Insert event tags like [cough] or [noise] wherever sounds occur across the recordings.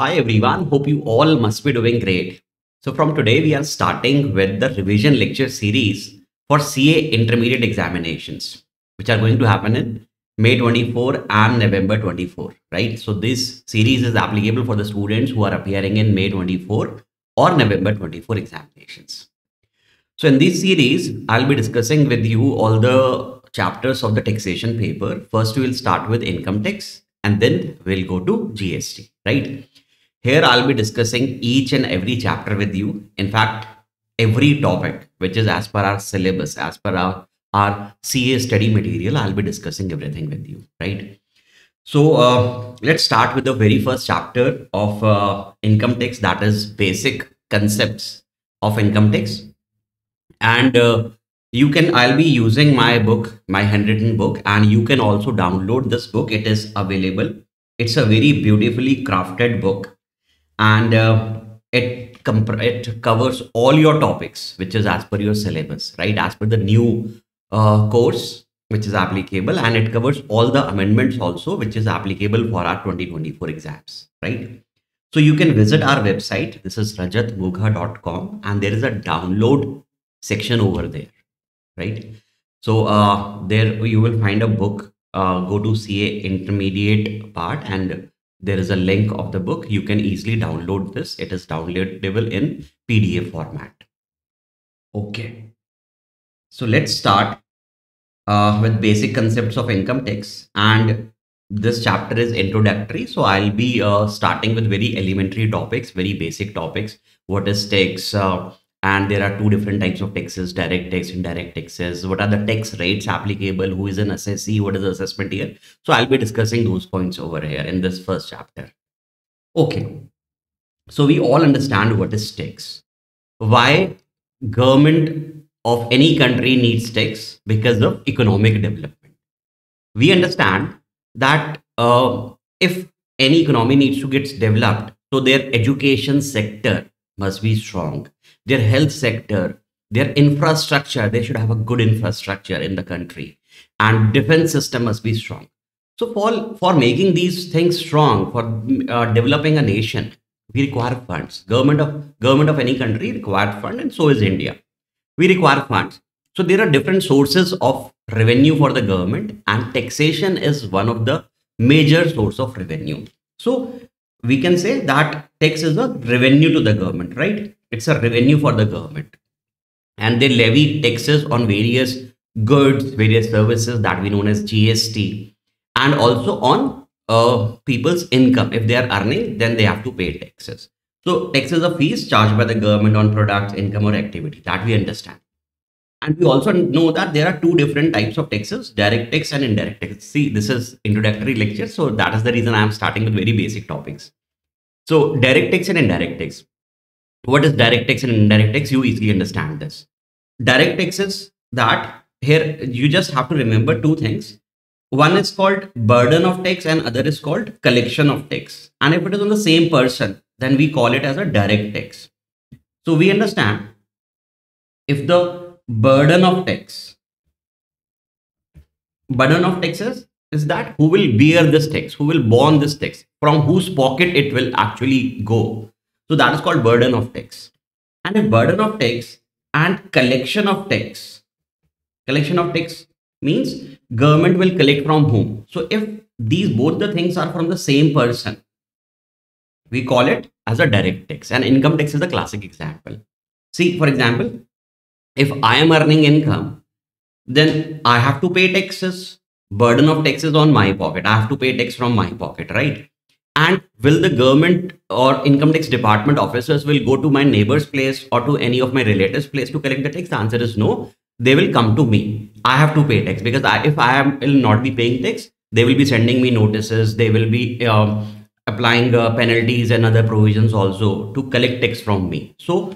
Hi everyone, hope you all must be doing great. So from today we are starting with the revision lecture series for CA intermediate examinations, which are going to happen in May 24 and November 24, right? So this series is applicable for the students who are appearing in May 24 or November 24 examinations. So in this series, I'll be discussing with you all the chapters of the taxation paper. First, we will start with income tax and then we'll go to GST, right? Here I'll be discussing each and every chapter with you. In fact, every topic which is as per our syllabus, as per our, our CA study material, I'll be discussing everything with you, right? So uh, let's start with the very first chapter of uh, income tax, that is basic concepts of income tax. And uh, you can, I'll be using my book, my handwritten book, and you can also download this book. It is available. It's a very beautifully crafted book and uh, it it covers all your topics which is as per your syllabus right? As per the new uh, course which is applicable and it covers all the amendments also which is applicable for our 2024 exams right? So you can visit our website. This is rajatmogha.com and there is a download section over there right? So uh, there you will find a book uh, go to ca intermediate part and there is a link of the book. You can easily download this. It is downloadable in pdf format. Okay. So let's start uh, with basic concepts of income tax. And this chapter is introductory. So i'll be uh, starting with very elementary topics very basic topics. What is tax? Uh, and there are two different types of taxes direct tax indirect taxes. What are the tax rates applicable? Who is an assessee what is the assessment here? So i'll be discussing those points over here in this first chapter. Okay. So we all understand what is tax. Why government of any country needs tax? Because of economic development. We understand that uh, if any economy needs to get developed so their education sector must be strong their health sector, their infrastructure, they should have a good infrastructure in the country. And defense system must be strong. So for, for making these things strong, for uh, developing a nation, we require funds. Government of government of any country require fund, and so is India. We require funds. So there are different sources of revenue for the government, and taxation is one of the major source of revenue. So we can say that tax is a revenue to the government, right? it's a revenue for the government. And they levy taxes on various goods various services that we known as gst and also on uh, people's income. If they are earning then they have to pay taxes. So taxes are fees charged by the government on products income or activity. That we understand and we also know that there are two different types of taxes direct tax and indirect tax see this is introductory lecture so that is the reason i am starting with very basic topics. So direct tax and indirect tax what is direct tax and indirect tax you easily understand this. Direct tax is that here you just have to remember two things. One is called burden of tax and other is called collection of tax and if it is on the same person then we call it as a direct tax so we understand if the burden of tax burden of taxes is that who will bear this tax who will borne this tax from whose pocket it will actually go so that is called burden of tax. And a burden of tax and collection of tax. Collection of tax means government will collect from whom. So if these both the things are from the same person, we call it as a direct tax. And income tax is a classic example. See, for example, if I am earning income, then I have to pay taxes. Burden of taxes on my pocket. I have to pay tax from my pocket, right? and will the government or income tax department officers will go to my neighbor's place or to any of my relatives place to collect the tax the answer is no they will come to me i have to pay tax because I, if i am will not be paying tax they will be sending me notices they will be um, applying uh, penalties and other provisions also to collect tax from me so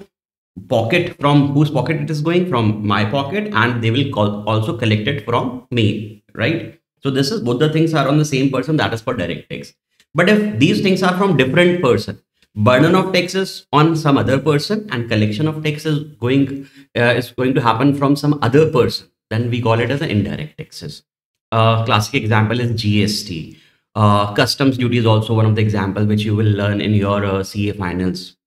pocket from whose pocket it is going from my pocket and they will call, also collect it from me right so this is both the things are on the same person that is for direct tax but if these things are from different person, burden of taxes on some other person and collection of taxes going uh, is going to happen from some other person, then we call it as an indirect taxes. A classic example is GST. Uh, customs duty is also one of the examples which you will learn in your uh, CA finals.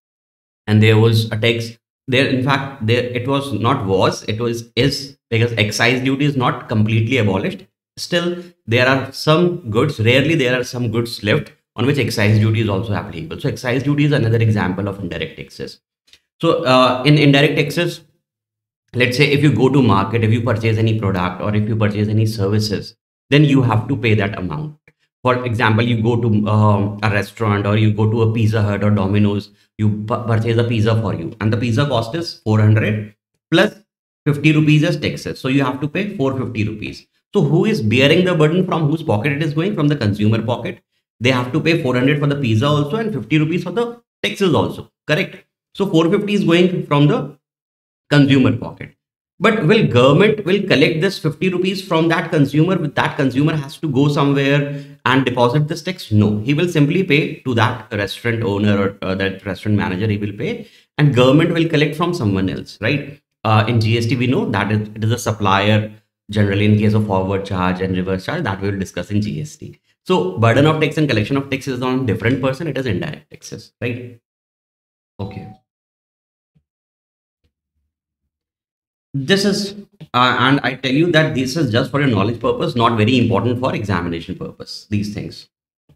And there was a tax there. In fact, there it was not was it was is because excise duty is not completely abolished. Still, there are some goods. Rarely there are some goods left on which excise duty is also applicable. So excise duty is another example of indirect taxes. So uh, in indirect taxes, let's say if you go to market, if you purchase any product or if you purchase any services, then you have to pay that amount. For example, you go to um, a restaurant or you go to a Pizza Hut or Domino's, you purchase a pizza for you. And the pizza cost is 400 plus 50 rupees as taxes. So you have to pay 450 rupees. So who is bearing the burden from whose pocket it is going? From the consumer pocket. They have to pay 400 for the pizza also and 50 rupees for the taxes also. Correct? So 450 is going from the consumer pocket. But will government will collect this 50 rupees from that consumer? That consumer has to go somewhere and deposit this tax no he will simply pay to that restaurant owner or uh, that restaurant manager he will pay and government will collect from someone else right uh, in gst we know that it is a supplier generally in case of forward charge and reverse charge that we will discuss in gst so burden of tax and collection of tax is on different person. It is indirect taxes, right? Okay. This is, uh, and I tell you that this is just for your knowledge purpose, not very important for examination purpose, these things.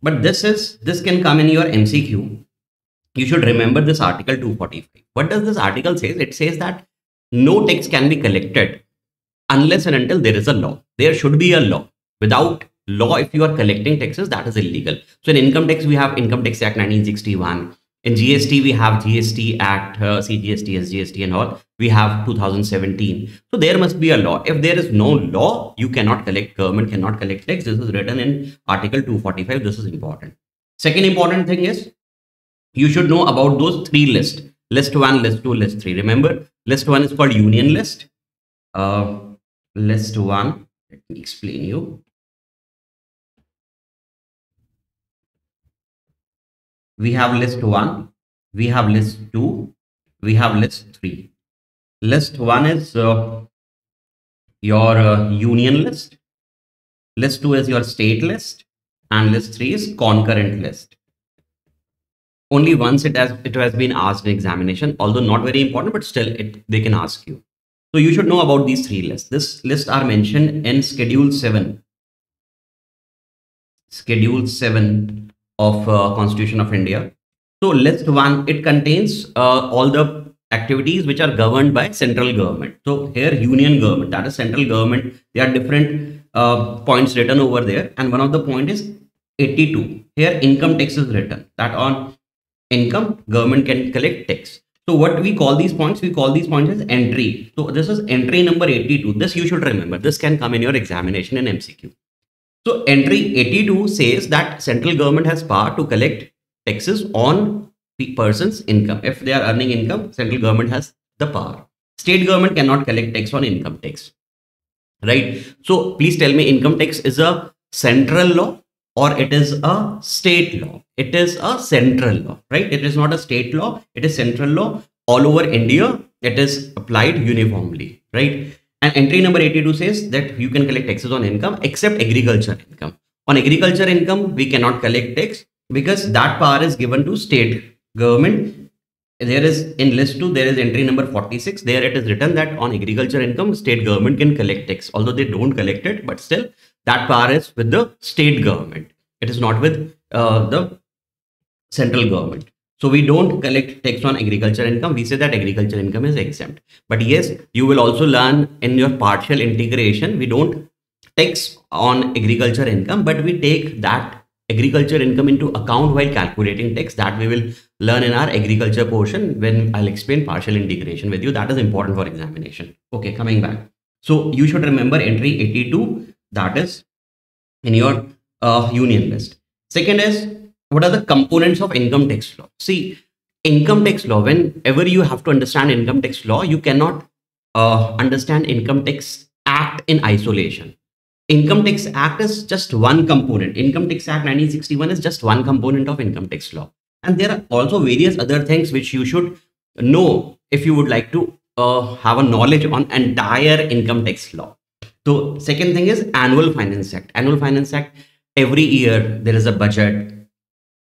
But this is, this can come in your MCQ. You should remember this article 245. What does this article say? It says that no tax can be collected unless and until there is a law. There should be a law. Without law if you are collecting taxes that is illegal so in income tax we have income tax act 1961 in gst we have gst act uh, cgst sgst and all. We have 2017 so there must be a law. If there is no law you cannot collect government cannot collect tax. This is written in article 245 this is important. Second important thing is you should know about those three lists list 1 list 2 list 3 remember list 1 is called union list. Uh, list 1 let me explain you we have list 1 we have list 2 we have list 3 list 1 is uh, your uh, union list. List 2 is your state list and list 3 is concurrent list. Only once it has it has been asked in examination although not very important but still it they can ask you. So you should know about these three lists. This list are mentioned in schedule 7 schedule 7 of uh, Constitution of India. So list one, it contains uh, all the activities which are governed by central government. So here union government, that is central government, there are different uh, points written over there. And one of the point is 82. Here income tax is written that on income government can collect tax. So what we call these points, we call these points as entry. So this is entry number 82. This you should remember. This can come in your examination in MCQ. So entry 82 says that central government has power to collect taxes on the person's income. If they are earning income, central government has the power. State government cannot collect tax on income tax. Right. So please tell me income tax is a central law or it is a state law. It is a central law, right? It is not a state law. It is central law all over India. It is applied uniformly, right? And entry number 82 says that you can collect taxes on income except agriculture income. On agriculture income, we cannot collect tax because that power is given to state government. There is in list 2, there is entry number 46. There it is written that on agriculture income, state government can collect tax. Although they don't collect it, but still that power is with the state government. It is not with uh, the central government. So we don't collect tax on agriculture income. We say that agriculture income is exempt. But yes, you will also learn in your partial integration. We don't tax on agriculture income, but we take that agriculture income into account while calculating tax that we will learn in our agriculture portion when I'll explain partial integration with you. That is important for examination. Okay, coming back. So you should remember entry 82 that is in your uh, union list. Second is what are the components of income tax law? See, income tax law, whenever you have to understand income tax law, you cannot uh, understand income tax act in isolation. Income tax act is just one component. Income tax act 1961 is just one component of income tax law. And there are also various other things which you should know if you would like to uh, have a knowledge on entire income tax law. So second thing is annual finance act. Annual finance act every year there is a budget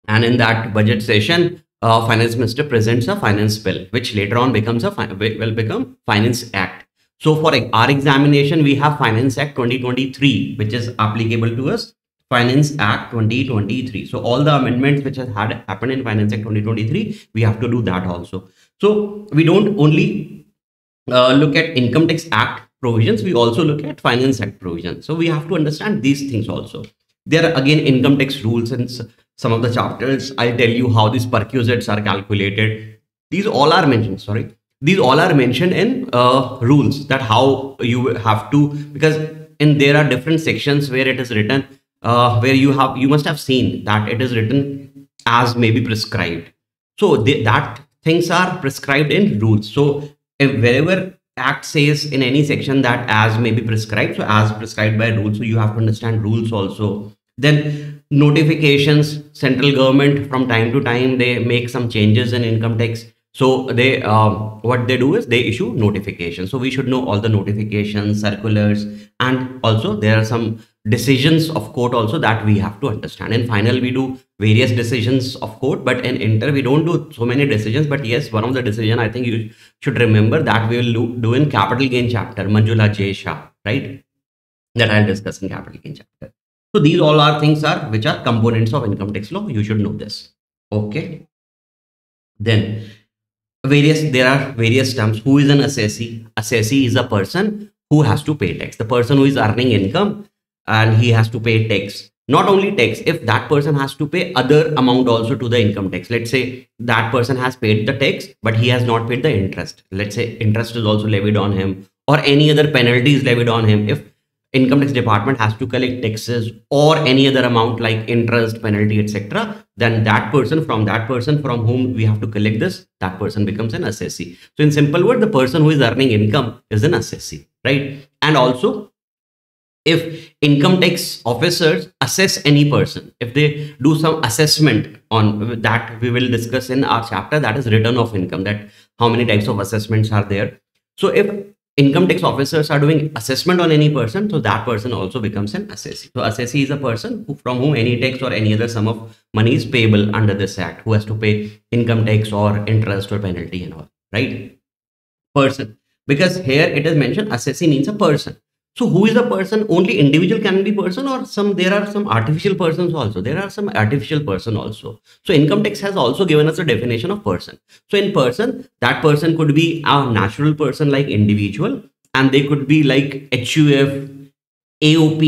and in that budget session uh, finance minister presents a finance bill which later on becomes a will become finance act. So for our examination we have finance act 2023 which is applicable to us. Finance act 2023 so all the amendments which has had happened in finance act 2023 we have to do that also. So we don't only uh, look at income tax act provisions we also look at finance act provisions. So we have to understand these things also. There are again income tax rules and some of the chapters i'll tell you how these perquisites are calculated. These all are mentioned sorry. These all are mentioned in uh, rules that how you have to because in there are different sections where it is written uh, where you have you must have seen that it is written as may be prescribed. So they, that things are prescribed in rules. So if wherever act says in any section that as may be prescribed so as prescribed by rules so you have to understand rules also. Then notifications central government from time to time they make some changes in income tax. So they um, what they do is they issue notifications. So we should know all the notifications circulars and also there are some decisions of court also that we have to understand. In final we do various decisions of court but in inter we don't do so many decisions. But yes one of the decision i think you should remember that we will do, in capital gain chapter manjula j right? That i'll discuss in capital gain chapter so these all are things are which are components of income tax law. You should know this. Okay. Then various there are various terms. Who is an assessee? Assessee is a person who has to pay tax. The person who is earning income and he has to pay tax. Not only tax if that person has to pay other amount also to the income tax. Let's say that person has paid the tax but he has not paid the interest. Let's say interest is also levied on him or any other penalty is levied on him. If income tax department has to collect taxes or any other amount like interest penalty etc then that person from that person from whom we have to collect this that person becomes an assessee. So in simple word the person who is earning income is an assessee right? And also if income tax officers assess any person if they do some assessment on that we will discuss in our chapter that is return of income that how many types of assessments are there. So if income tax officers are doing assessment on any person so that person also becomes an assessee. So assessee is a person who, from whom any tax or any other sum of money is payable under this act who has to pay income tax or interest or penalty and all right? Person. Because here it is mentioned assessee means a person so who is the person? Only individual can be person or some there are some artificial persons also. There are some artificial person also. So income tax has also given us a definition of person. So in person that person could be a natural person like individual and they could be like huf aop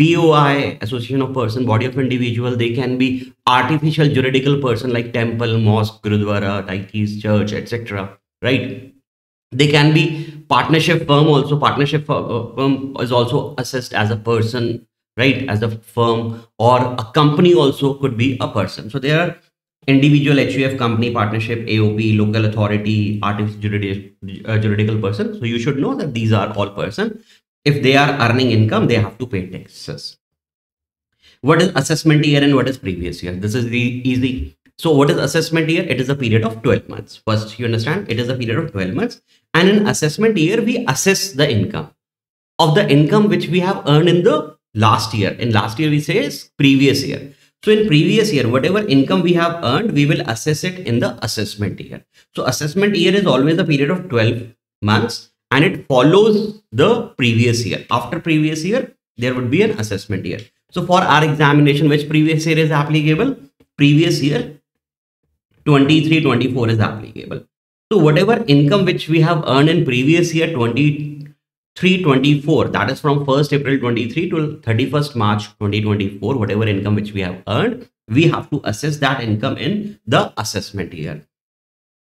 boi association of person body of individual. They can be artificial juridical person like temple mosque gurudwara taitis church etc right they can be partnership firm also. Partnership uh, firm is also assessed as a person right? As a firm or a company also could be a person. So there are individual huf company partnership aop local authority artificial juridical, uh, juridical person. So you should know that these are all person. If they are earning income they have to pay taxes. What is assessment year and what is previous year? This is the easy. So what is assessment year? It is a period of 12 months. First, you understand? It is a period of 12 months. And in assessment year, we assess the income of the income which we have earned in the last year. In last year, we say is previous year. So in previous year, whatever income we have earned, we will assess it in the assessment year. So assessment year is always a period of 12 months and it follows the previous year. After previous year, there would be an assessment year. So for our examination, which previous year is applicable? Previous year 23 24 is applicable so whatever income which we have earned in previous year 23 24 that is from 1st april 23 to 31st march 2024 whatever income which we have earned we have to assess that income in the assessment year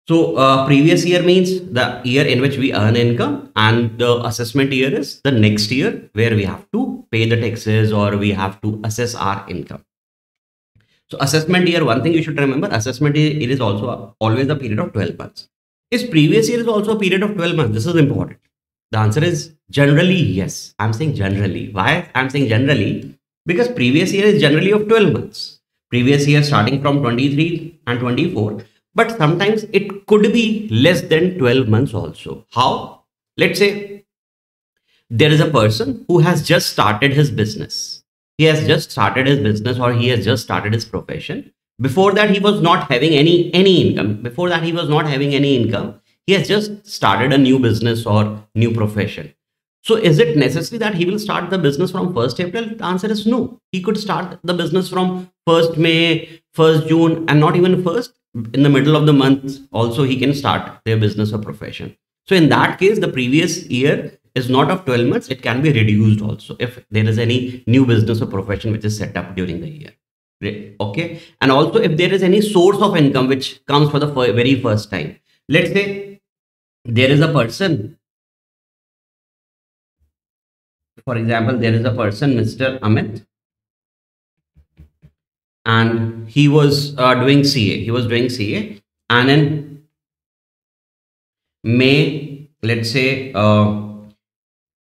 so uh, previous year means the year in which we earn income and the assessment year is the next year where we have to pay the taxes or we have to assess our income so assessment year, one thing you should remember, assessment year, it is also always a period of 12 months. Is previous year is also a period of 12 months? This is important. The answer is generally yes. I'm saying generally. Why I'm saying generally? Because previous year is generally of 12 months. Previous year starting from 23 and 24. But sometimes it could be less than 12 months also. How? Let's say there is a person who has just started his business he has just started his business or he has just started his profession before that he was not having any any income. Before that he was not having any income. He has just started a new business or new profession. So is it necessary that he will start the business from 1st april? The answer is no. He could start the business from 1st may 1st june and not even 1st in the middle of the month also he can start their business or profession. So in that case the previous year is not of 12 months. It can be reduced also if there is any new business or profession which is set up during the year okay? And also if there is any source of income which comes for the very first time let's say there is a person for example there is a person mr amit and he was uh, doing ca he was doing ca and in may let's say uh,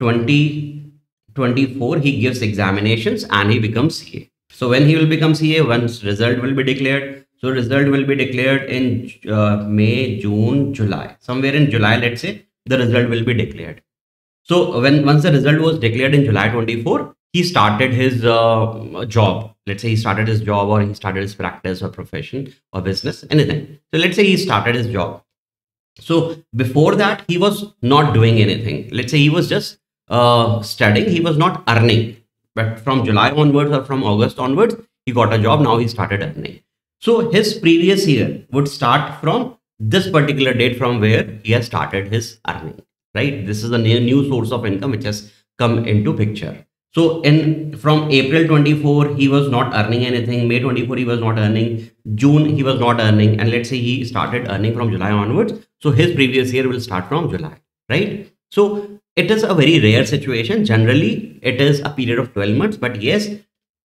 2024 he gives examinations and he becomes ca so when he will become CA, once result will be declared. So result will be declared in uh, May, June, July. Somewhere in July, let's say, the result will be declared. So when once the result was declared in July 24, he started his uh, job. Let's say he started his job or he started his practice or profession or business, anything. So let's say he started his job. So before that, he was not doing anything. Let's say he was just uh, studying. He was not earning but from July onwards or from August onwards, he got a job. Now he started earning. So his previous year would start from this particular date from where he has started his earning, right? This is a new source of income which has come into picture. So in from April 24, he was not earning anything. May 24, he was not earning. June, he was not earning. And let's say he started earning from July onwards. So his previous year will start from July, right? So it is a very rare situation. Generally, it is a period of 12 months. But yes,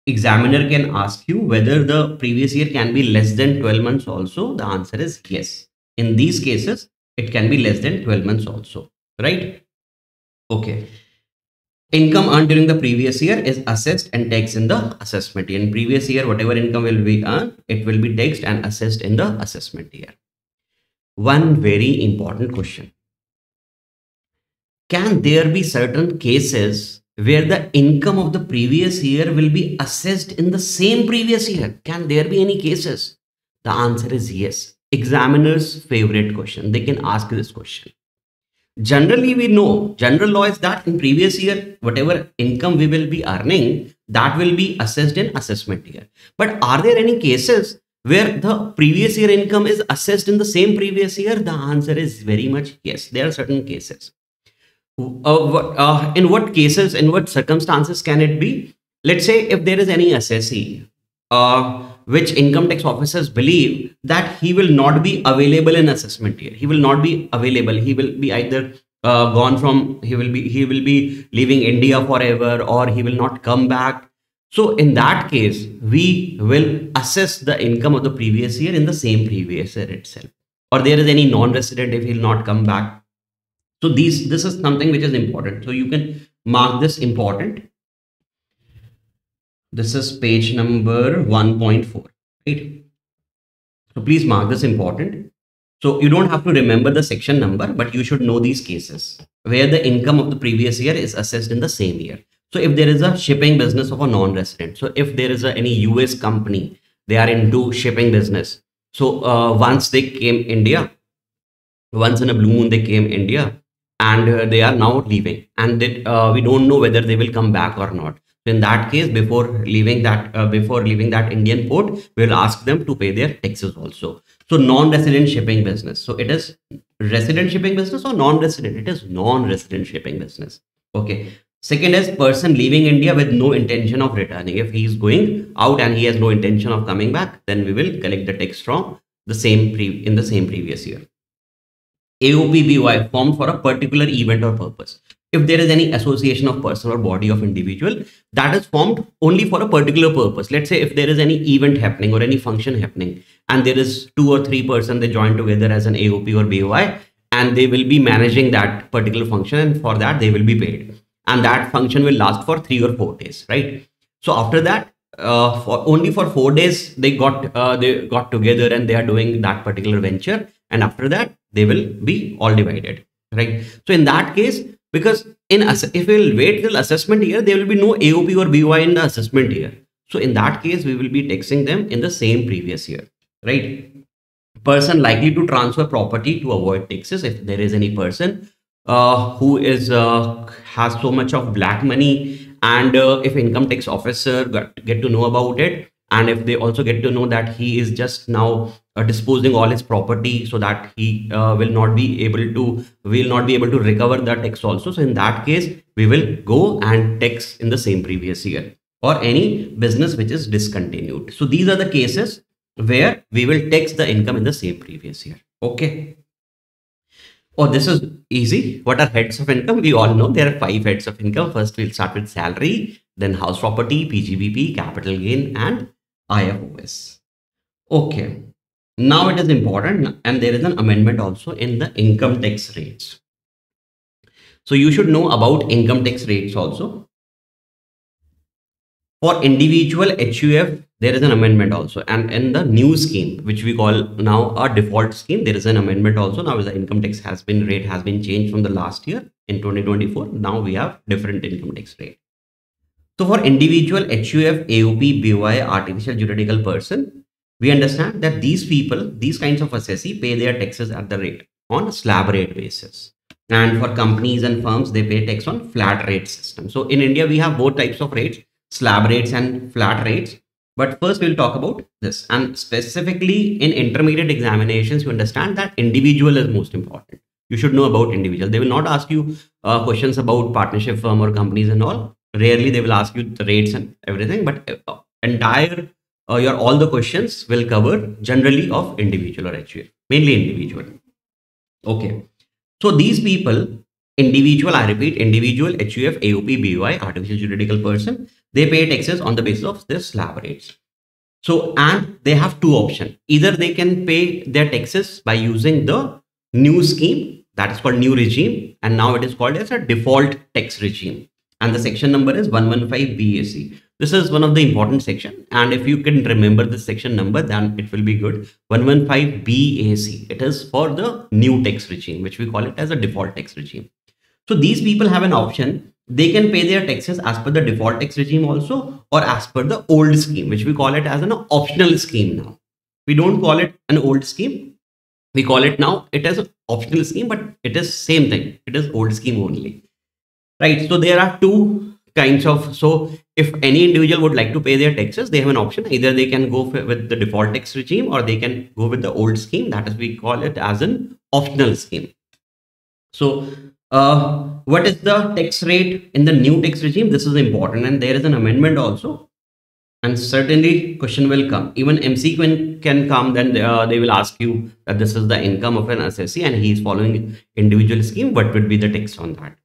examiner can ask you whether the previous year can be less than 12 months also. The answer is yes. In these cases, it can be less than 12 months also, right? Okay. Income earned during the previous year is assessed and taxed in the assessment year. In previous year, whatever income will be earned, it will be taxed and assessed in the assessment year. One very important question can there be certain cases where the income of the previous year will be assessed in the same previous year? Can there be any cases? The answer is yes. Examiner's favorite question. They can ask this question. Generally, we know general law is that in previous year, whatever income we will be earning, that will be assessed in assessment year. But are there any cases where the previous year income is assessed in the same previous year? The answer is very much yes. There are certain cases uh, uh, in what cases, in what circumstances can it be? Let's say if there is any assessee, uh, which income tax officers believe that he will not be available in assessment year. He will not be available. He will be either uh, gone from, he will be, he will be leaving India forever or he will not come back. So in that case, we will assess the income of the previous year in the same previous year itself. Or there is any non-resident if he will not come back so these this is something which is important. So you can mark this important. This is page number 1.4, right? So please mark this important. So you don't have to remember the section number, but you should know these cases where the income of the previous year is assessed in the same year. So if there is a shipping business of a non-resident, so if there is a, any US company, they are into shipping business. So uh, once they came India, once in a blue moon they came India, and uh, they are now leaving. And uh, we don't know whether they will come back or not. So in that case before leaving that uh, before leaving that indian port we will ask them to pay their taxes also. So non-resident shipping business. So it is resident shipping business or non-resident? It is non-resident shipping business. Okay. Second is person leaving india with no intention of returning. If he is going out and he has no intention of coming back then we will collect the tax from the same pre- in the same previous year AOP BOI formed for a particular event or purpose. If there is any association of person or body of individual that is formed only for a particular purpose. Let's say if there is any event happening or any function happening and there is two or three person they join together as an AOP or BOI and they will be managing that particular function and for that they will be paid. And that function will last for three or four days, right? So after that, uh, for only for four days they got uh, they got together and they are doing that particular venture and after that they will be all divided right so in that case because in if we'll wait till assessment year, there will be no AOP or BOI in the assessment year. So in that case, we will be taxing them in the same previous year, right? Person likely to transfer property to avoid taxes if there is any person uh, who is uh, has so much of black money and uh, if income tax officer got, get to know about it and if they also get to know that he is just now uh, disposing all his property so that he uh, will not be able to will not be able to recover the tax also so in that case we will go and tax in the same previous year or any business which is discontinued so these are the cases where we will tax the income in the same previous year okay Oh, this is easy. What are heads of income? We all know there are five heads of income. First, we'll start with salary, then house property, PGBP, capital gain, and IFOS. Okay. Now it is important, and there is an amendment also in the income tax rates. So you should know about income tax rates also. For individual HUF, there is an amendment also. And in the new scheme, which we call now a default scheme, there is an amendment also. Now the income tax has been rate has been changed from the last year in 2024. Now we have different income tax rate. So for individual HUF, AOP, BOI, artificial juridical person, we understand that these people, these kinds of assessee pay their taxes at the rate on a slab rate basis. And for companies and firms, they pay tax on flat rate system. So in India, we have both types of rates, slab rates and flat rates. But first we'll talk about this and specifically in intermediate examinations, you understand that individual is most important. You should know about individual. They will not ask you uh, questions about partnership firm or companies and all. Rarely they will ask you the rates and everything, but uh, entire uh, your all the questions will cover generally of individual or HUF, mainly individual. Okay. So these people, individual, I repeat, individual, HUF, AOP, BOI, artificial juridical person, they pay taxes on the basis of their slab rates. So, and they have two options. Either they can pay their taxes by using the new scheme that is called new regime. And now it is called as a default tax regime. And the section number is 115 BAC. This is one of the important section. And if you can remember the section number, then it will be good. 115 BAC. It is for the new tax regime, which we call it as a default tax regime. So these people have an option they can pay their taxes as per the default tax regime also or as per the old scheme which we call it as an optional scheme now we don't call it an old scheme we call it now it as an optional scheme but it is same thing it is old scheme only right so there are two kinds of so if any individual would like to pay their taxes they have an option either they can go with the default tax regime or they can go with the old scheme that is we call it as an optional scheme so uh, what is the tax rate in the new tax regime? This is important and there is an amendment also. And certainly question will come. Even MC can, can come, then uh, they will ask you that this is the income of an assessee and he is following individual scheme. What would be the tax on that?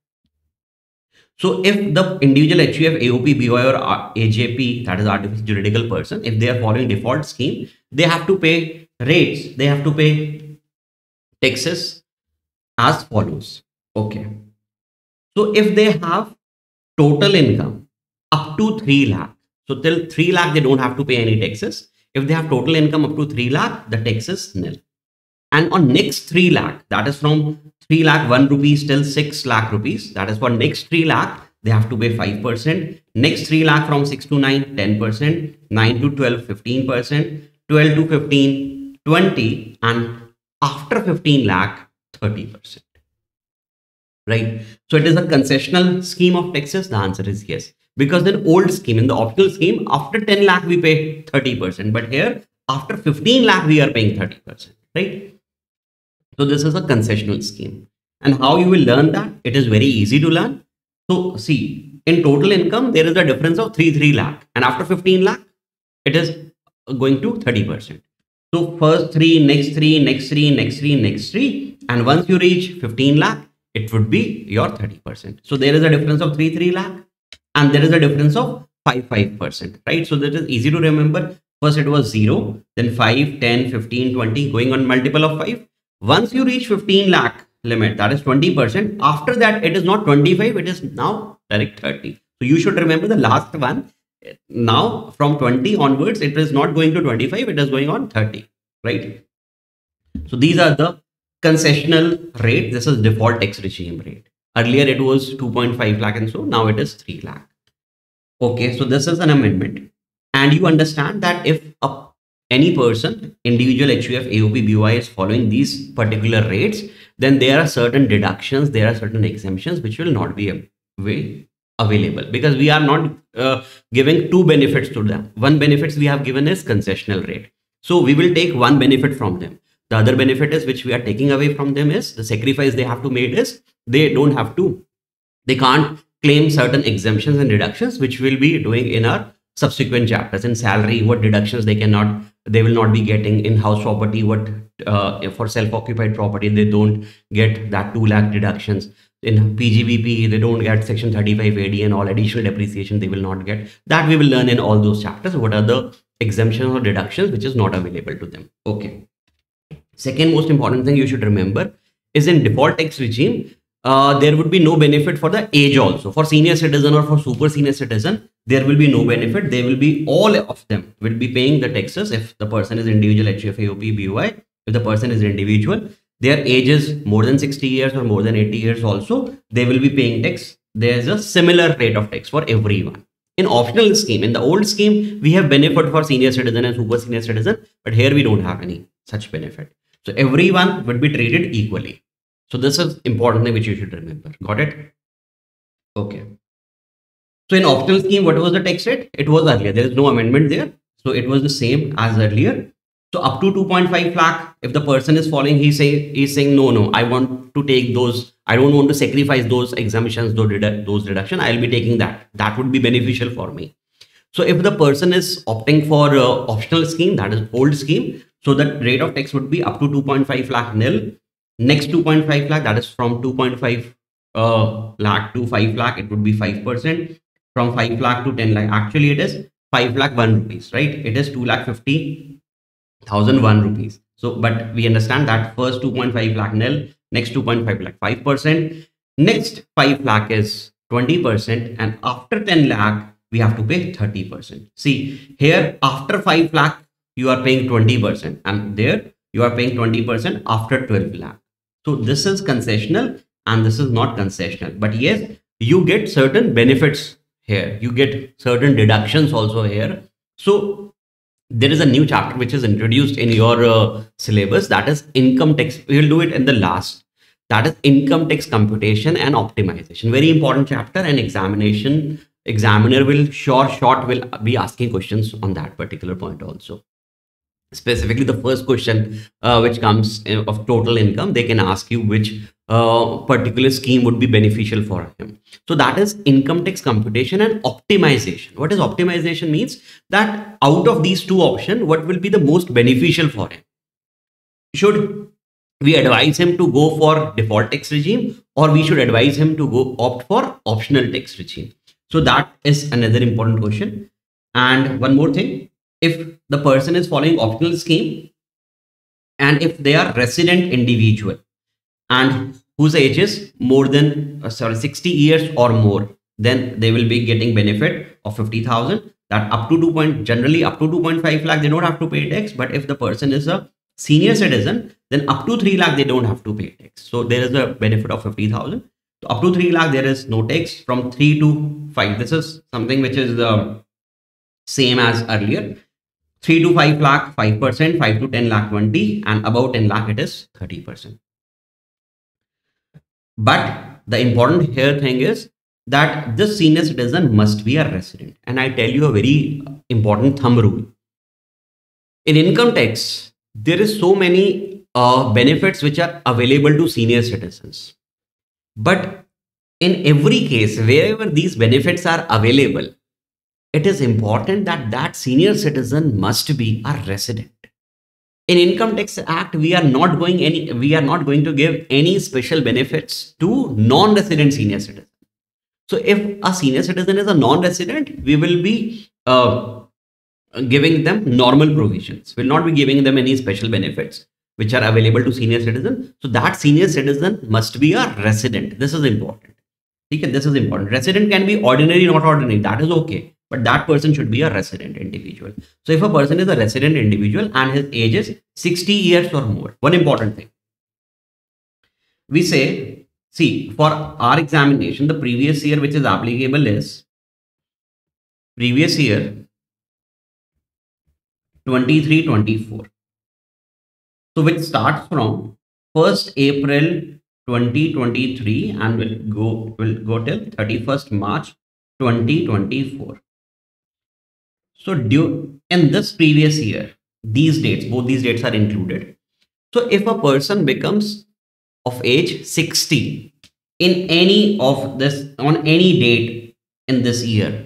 So if the individual HUF, AOP, BOI or uh, AJP, that is artificial juridical person, if they are following default scheme, they have to pay rates, they have to pay taxes as follows. Okay. So if they have total income up to 3 lakh, so till 3 lakh, they don't have to pay any taxes. If they have total income up to 3 lakh, the tax is nil. And on next 3 lakh, that is from 3 lakh 1 rupees till 6 lakh rupees, that is for next 3 lakh, they have to pay 5%. Next 3 lakh from 6 to 9, 10%, 9 to 12, 15%, 12 to 15, 20, and after 15 lakh, 30% right? So it is a concessional scheme of taxes. The answer is yes. Because in old scheme, in the optional scheme, after 10 lakh, we pay 30%. But here, after 15 lakh, we are paying 30%, right? So this is a concessional scheme. And how you will learn that? It is very easy to learn. So see, in total income, there is a difference of 3, 3 lakh. And after 15 lakh, it is going to 30%. So first three, next three, next three, next three, next three. And once you reach 15 lakh, it would be your 30%. So there is a difference of 3, 3 lakh and there is a difference of 5, 5%, right? So that is easy to remember. First it was 0, then 5, 10, 15, 20, going on multiple of 5. Once you reach 15 lakh limit, that is 20%. After that, it is not 25, it is now direct 30. So you should remember the last one. Now from 20 onwards, it is not going to 25, it is going on 30, right? So these are the concessional rate. This is default tax regime rate. Earlier it was 2.5 lakh and so now it is 3 lakh. Okay, so this is an amendment. And you understand that if a, any person, individual HUF, AOP, BOI is following these particular rates, then there are certain deductions, there are certain exemptions which will not be available because we are not uh, giving two benefits to them. One benefits we have given is concessional rate. So we will take one benefit from them. The other benefit is which we are taking away from them is the sacrifice they have to make is they don't have to, they can't claim certain exemptions and deductions, which we'll be doing in our subsequent chapters in salary, what deductions they cannot, they will not be getting in house property, what uh, for self-occupied property, they don't get that 2 lakh deductions. In PGBP, they don't get section 35 AD and all additional depreciation they will not get. That we will learn in all those chapters. What are the exemptions or deductions which is not available to them. Okay. Second most important thing you should remember is in default tax regime, uh, there would be no benefit for the age also. For senior citizen or for super senior citizen, there will be no benefit. They will be all of them will be paying the taxes if the person is individual HUF, AOP, BOI. If the person is individual, their age is more than 60 years or more than 80 years also, they will be paying tax. There's a similar rate of tax for everyone. In optional scheme, in the old scheme, we have benefit for senior citizen and super senior citizen, but here we don't have any such benefit. So everyone would be treated equally. So this is important thing which you should remember. Got it? Okay. So in optional scheme, what was the tax rate? It was earlier. There is no amendment there. So it was the same as earlier. So up to 2.5 lakh, if the person is following, he say he's saying, no, no, I want to take those. I don't want to sacrifice those exemptions, those, those deduction. I'll be taking that. That would be beneficial for me. So if the person is opting for uh, optional scheme, that is old scheme, so the rate of tax would be up to 2.5 lakh nil. Next 2.5 lakh, that is from 2.5 uh, lakh to 5 lakh, it would be 5%. From 5 lakh to 10 lakh, actually it is 5 lakh 1 rupees, right? It is 2 lakh 50 thousand one rupees. So, but we understand that first 2.5 lakh nil, next 2.5 lakh 5%, next 5 lakh is 20%, and after 10 lakh, we have to pay 30%. See, here after 5 lakh, you are paying 20%, and there you are paying 20% after 12 lakh. So this is concessional and this is not concessional. But yes, you get certain benefits here. You get certain deductions also here. So there is a new chapter which is introduced in your uh, syllabus that is income tax. We will do it in the last. That is income tax computation and optimization. Very important chapter and examination examiner will sure short will be asking questions on that particular point also specifically the first question uh, which comes uh, of total income they can ask you which uh, particular scheme would be beneficial for him. So that is income tax computation and optimization. What is optimization means? That out of these two options what will be the most beneficial for him? Should we advise him to go for default tax regime or we should advise him to go opt for optional tax regime? So that is another important question. And one more thing if the person is following optional scheme and if they are resident individual and whose age is more than uh, sorry 60 years or more then they will be getting benefit of 50000 that up to 2 point generally up to 2.5 lakh they don't have to pay tax. But if the person is a senior citizen then up to 3 lakh they don't have to pay tax. So there is a benefit of 50000 so up to 3 lakh there is no tax from 3 to 5 this is something which is the same as earlier 3 to 5 lakh 5%, 5 to 10 lakh 20 and about 10 lakh it is 30%. But the important here thing is that this senior citizen must be a resident. And I tell you a very important thumb rule. In income tax, there is so many uh, benefits which are available to senior citizens. But in every case, wherever these benefits are available, it is important that that senior citizen must be a resident. In income tax act we are not going any we are not going to give any special benefits to non-resident senior citizen. So if a senior citizen is a non-resident we will be uh, giving them normal provisions. We will not be giving them any special benefits which are available to senior citizen. So that senior citizen must be a resident. This is important. okay this is important. Resident can be ordinary not ordinary. That is okay but that person should be a resident individual. So if a person is a resident individual and his age is 60 years or more, one important thing. We say see for our examination, the previous year which is applicable is previous year 23 24 so which starts from 1st april 2023 and will go will go till 31st march 2024 so due in this previous year these dates both these dates are included. So if a person becomes of age 60 in any of this on any date in this year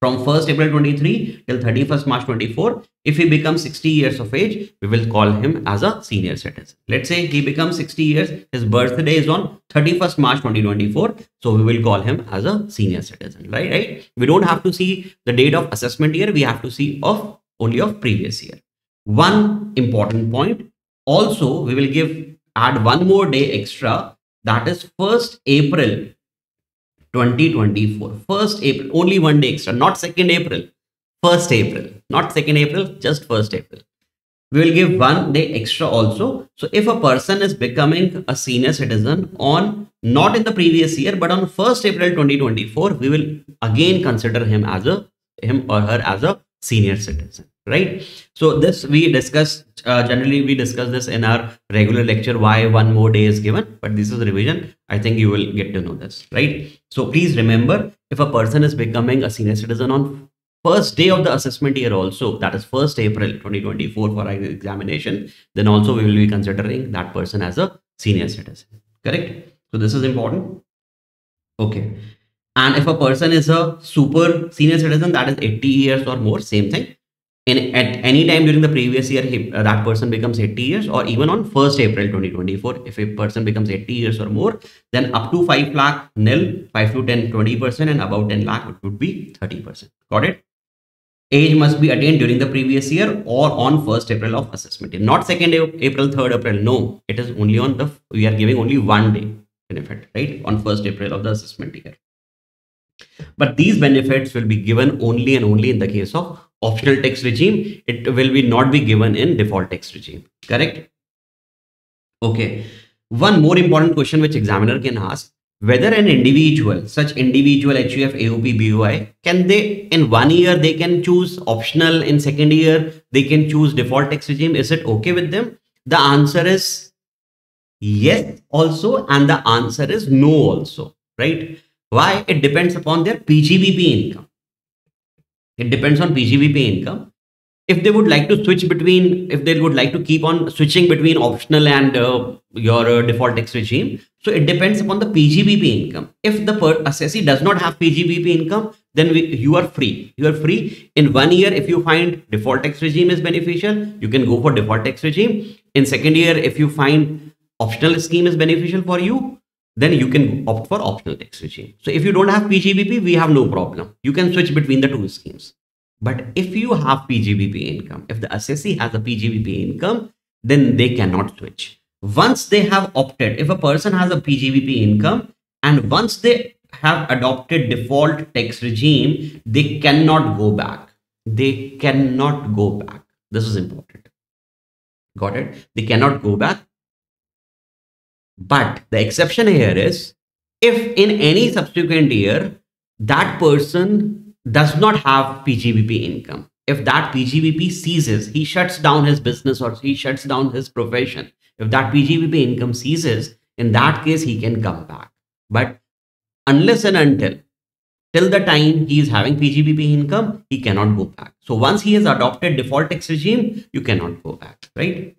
from 1st April 23 till 31st March 24. If he becomes 60 years of age, we will call him as a senior citizen. Let's say he becomes 60 years, his birthday is on 31st March 2024. So we will call him as a senior citizen, right? right? We don't have to see the date of assessment year. We have to see of only of previous year. One important point. Also, we will give add one more day extra. That is 1st April 2024 first april only one day extra not second april. First april not second april just first april. We will give one day extra also. So if a person is becoming a senior citizen on not in the previous year but on first april 2024 we will again consider him as a him or her as a senior citizen right? So this we discuss uh, generally we discuss this in our regular lecture why one more day is given but this is revision. I think you will get to know this right? So please remember if a person is becoming a senior citizen on first day of the assessment year also that is 1st april 2024 for examination then also we will be considering that person as a senior citizen correct? So this is important. Okay. And if a person is a super senior citizen that is 80 years or more same thing in at any time during the previous year he, uh, that person becomes 80 years or even on 1st april 2024 if a person becomes 80 years or more then up to 5 lakh nil 5 to 10 20 percent and above 10 lakh it would be 30 percent. Got it? Age must be attained during the previous year or on 1st april of assessment. Year not 2nd april 3rd april no. It is only on the we are giving only one day benefit right? On 1st april of the assessment year. But these benefits will be given only and only in the case of optional tax regime, it will be not be given in default tax regime. Correct? Okay. One more important question which examiner can ask, whether an individual, such individual HUF, AOP, BOI, can they, in one year, they can choose optional, in second year, they can choose default tax regime. Is it okay with them? The answer is yes also and the answer is no also, right? Why? It depends upon their PGBP income. It depends on PGBP income. If they would like to switch between, if they would like to keep on switching between optional and uh, your uh, default tax regime, so it depends upon the PGBP income. If the per assessee does not have PGBP income, then we, you are free. You are free in one year. If you find default tax regime is beneficial, you can go for default tax regime. In second year, if you find optional scheme is beneficial for you, then you can opt for optional tax regime. So if you don't have PGBP, we have no problem. You can switch between the two schemes. But if you have PGBP income, if the assessee has a PGBP income, then they cannot switch. Once they have opted, if a person has a PGBP income and once they have adopted default tax regime, they cannot go back. They cannot go back. This is important. Got it? They cannot go back but the exception here is if in any subsequent year that person does not have PGBP income, if that PGBP ceases, he shuts down his business or he shuts down his profession. If that PGBP income ceases, in that case, he can come back. But unless and until till the time he is having PGBP income, he cannot go back. So once he has adopted default tax regime, you cannot go back, right?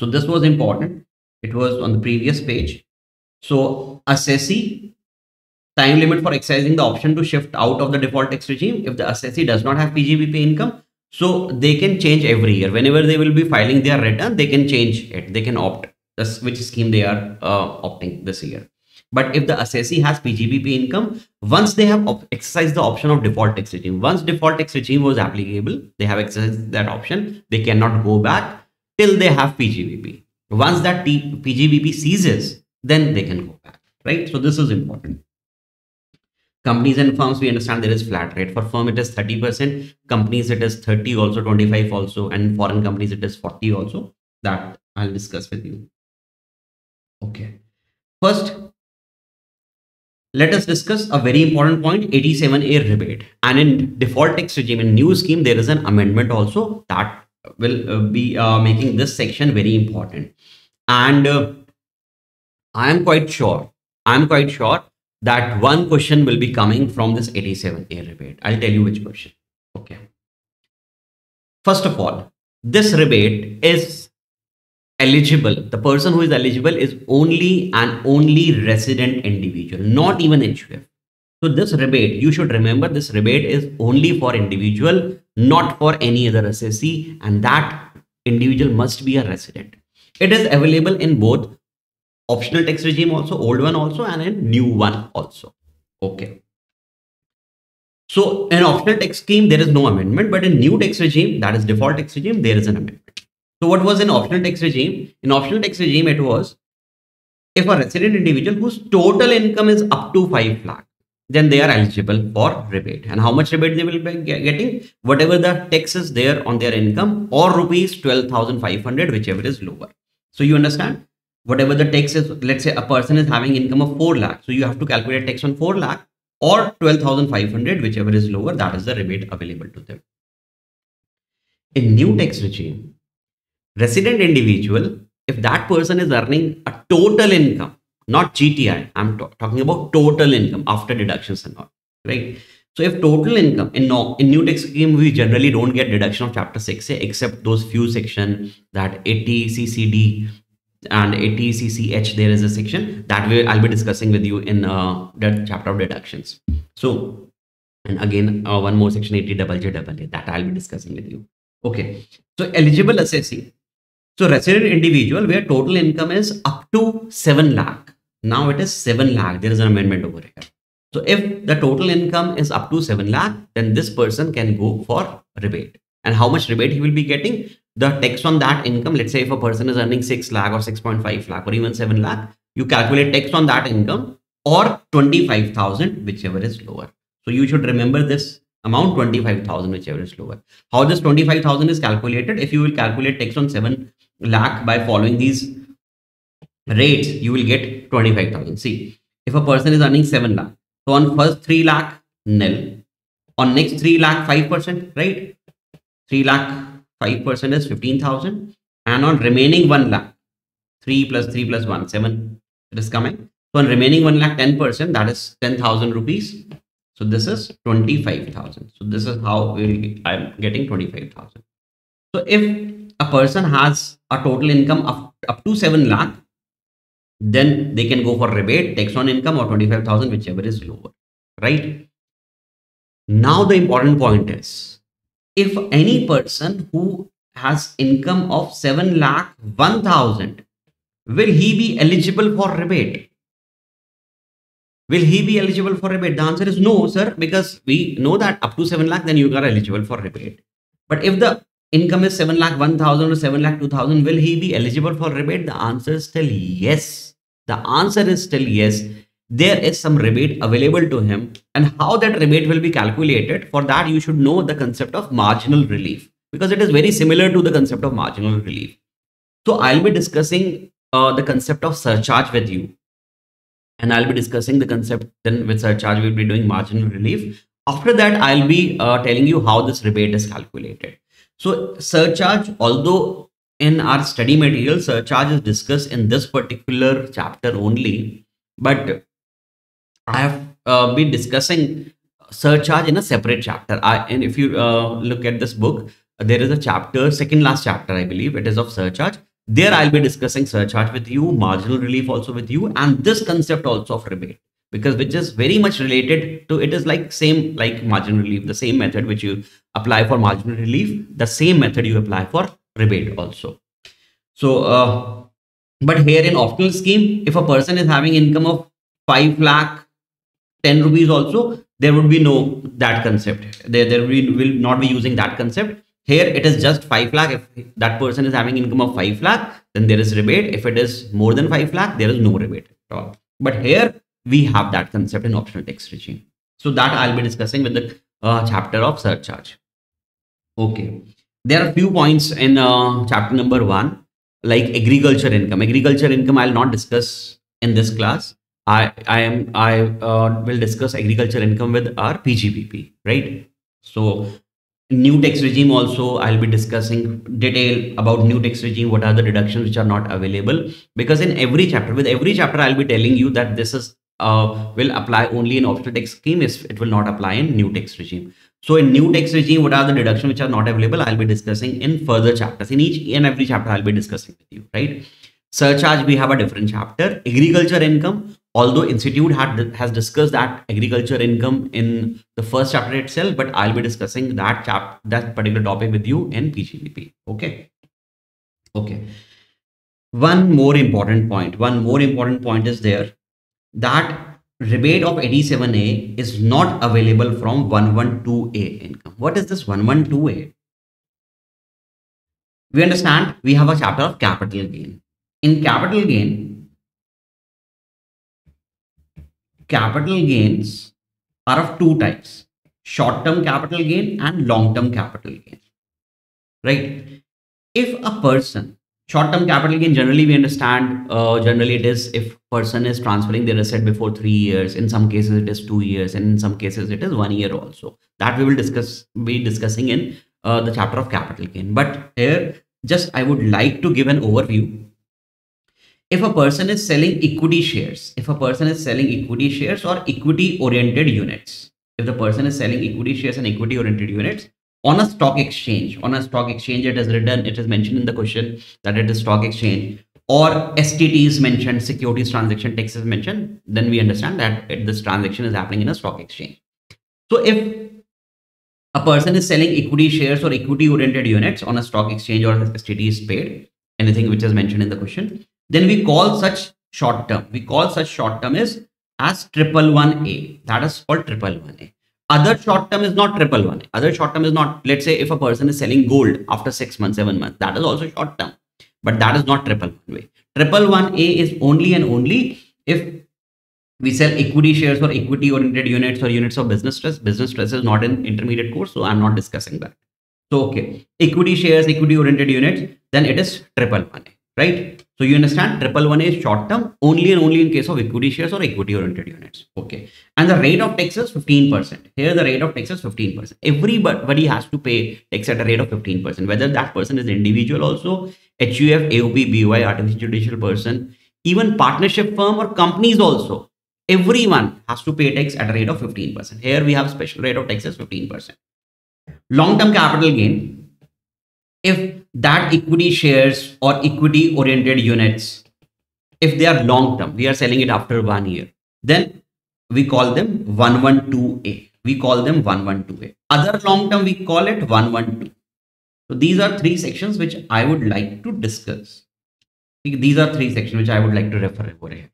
So this was important. It was on the previous page. So assessee time limit for exercising the option to shift out of the default tax regime if the assessee does not have PGBP income. So they can change every year. Whenever they will be filing their return, they can change it. They can opt which scheme they are uh, opting this year. But if the assessee has PGBP income, once they have exercised the option of default tax regime, once default tax regime was applicable, they have exercised that option, they cannot go back till they have PGBP. Once that PGBP ceases, then they can go back, right? So this is important. Companies and firms, we understand there is flat rate. For firm, it is 30%. Companies, it is 30 also, 25 also. And foreign companies, it is 40 also. That I'll discuss with you. Okay. First, let us discuss a very important point 87A rebate. And in default tax regime, in new scheme, there is an amendment also that will uh, be uh, making this section very important. And uh, I am quite sure, I am quite sure that one question will be coming from this 87A rebate. I'll tell you which question. Okay. First of all, this rebate is eligible. The person who is eligible is only and only resident individual, not even HUF. So this rebate, you should remember this rebate is only for individual, not for any other assessee and that individual must be a resident. It is available in both optional tax regime also, old one also and in new one also. Okay. So in optional tax scheme, there is no amendment, but in new tax regime, that is default tax regime, there is an amendment. So what was in optional tax regime? In optional tax regime, it was if a resident individual whose total income is up to 5 lakh, then they are eligible for rebate. And how much rebate they will be getting? Whatever the tax is there on their income or rupees 12,500, whichever is lower. So you understand? Whatever the tax is, let's say a person is having income of 4 lakh. So you have to calculate tax on 4 lakh or 12,500, whichever is lower, that is the rebate available to them. In new tax regime, resident individual, if that person is earning a total income, not GTI, I'm talking about total income after deductions and all, right? So if total income in no in new tax scheme, we generally don't get deduction of chapter 6A except those few section that 80 CCD and 80 CCH, there is a section that way I'll be discussing with you in uh, the chapter of deductions. So, and again, uh, one more section 80 double J double that I'll be discussing with you. Okay. So eligible assessee. So resident individual where total income is up to 7 lakh. Now it is 7 lakh. There is an amendment over here. So if the total income is up to 7 lakh, then this person can go for rebate. And how much rebate he will be getting? the tax on that income, let's say if a person is earning 6 lakh or 6.5 lakh or even 7 lakh, you calculate tax on that income or 25,000, whichever is lower. So you should remember this amount 25,000, whichever is lower. How this 25,000 is calculated? If you will calculate tax on 7 lakh by following these rates, you will get 25,000. See, if a person is earning 7 lakh, so on first 3 lakh, nil. On next 3 lakh, 5%, right? 3 lakh 5% is 15,000 and on remaining 1 lakh 3 plus 3 plus 1 7 it is coming. So on remaining 1 lakh 10% that is 10,000 rupees. So this is 25,000 so this is how we'll, I'm getting 25,000 so if a person has a total income of up to 7 lakh then they can go for rebate tax on income or 25,000 whichever is lower right? Now the important point is if any person who has income of 7 lakh 1000 will he be eligible for rebate? Will he be eligible for rebate? The answer is no sir because we know that up to 7 lakh then you are eligible for rebate. But if the income is 7 lakh 1000 or 7 lakh 2000 will he be eligible for rebate? The answer is still yes the answer is still yes. There is some rebate available to him. And how that rebate will be calculated for that you should know the concept of marginal relief. Because it is very similar to the concept of marginal relief. So i'll be discussing uh, the concept of surcharge with you. And i'll be discussing the concept then with surcharge we'll be doing marginal relief. After that i'll be uh, telling you how this rebate is calculated. So surcharge although in our study material surcharge is discussed in this particular chapter only but I have uh, been discussing surcharge in a separate chapter. I, and if you uh, look at this book, there is a chapter, second last chapter, I believe it is of surcharge. There I'll be discussing surcharge with you, marginal relief also with you, and this concept also of rebate because which is very much related to it is like same like marginal relief, the same method which you apply for marginal relief, the same method you apply for rebate also. So, uh, but here in optional scheme, if a person is having income of 5 lakh 10 rupees also there would be no that concept. There there will, will not be using that concept. Here it is just 5 lakh. If that person is having income of 5 lakh then there is rebate. If it is more than 5 lakh there is no rebate at all. But here we have that concept in optional tax regime. So that i'll be discussing with the uh, chapter of surcharge. Okay there are few points in uh, chapter number one like agriculture income agriculture income i'll not discuss in this class I, I am I uh, will discuss agriculture income with our PGBP, right? So new tax regime also I'll be discussing detail about new tax regime, what are the deductions which are not available because in every chapter, with every chapter I'll be telling you that this is uh, will apply only in optional tax scheme if it will not apply in new tax regime. So in new tax regime, what are the deductions which are not available? I'll be discussing in further chapters. In each and every chapter, I'll be discussing with you, right? Surcharge, we have a different chapter. Agriculture income, although institute had has discussed that agriculture income in the first chapter itself, but I'll be discussing that chap that particular topic with you in PGBP. Okay. Okay. One more important point. One more important point is there that rebate of 87A is not available from 112A income. What is this 112A? We understand we have a chapter of capital gain. In capital gain, capital gains are of two types short-term capital gain and long-term capital gain. Right? If a person short-term capital gain generally we understand uh, generally it is if person is transferring their asset before three years in some cases it is two years and in some cases it is one year also. That we will discuss be discussing in uh, the chapter of capital gain. But here just i would like to give an overview. If a person is selling equity shares if a person is selling equity shares or equity oriented units if the person is selling equity shares and equity oriented units on a stock exchange on a stock exchange it is written it is mentioned in the question that it is stock exchange or STT is mentioned securities transaction tax is mentioned then we understand that it, this transaction is happening in a stock exchange. So if a person is selling equity shares or equity oriented units on a stock exchange or STT is paid anything which is mentioned in the question then we call such short term. We call such short term is as triple one a. That is called triple one a other short term is not triple one. Other short term is not let's say if a person is selling gold after six months seven months that is also short term. But that is not triple one way. Triple one a is only and only if we sell equity shares or equity oriented units or units of business trust business trust is not an intermediate course so i'm not discussing that. So okay. Equity shares equity oriented units then it is triple one right? So you understand triple one is short term only and only in case of equity shares or equity oriented units. Okay. And the rate of tax is 15%. Here the rate of tax is 15%. Everybody has to pay tax at a rate of 15%. Whether that person is individual also, HUF, AOP, BOI, artificial judicial person, even partnership firm or companies also. Everyone has to pay tax at a rate of 15%. Here we have special rate of tax is 15%. Long-term capital gain. If that equity shares or equity oriented units, if they are long term, we are selling it after one year, then we call them 112A. We call them 112A. Other long term, we call it 112. So these are three sections which I would like to discuss. These are three sections which I would like to refer over here.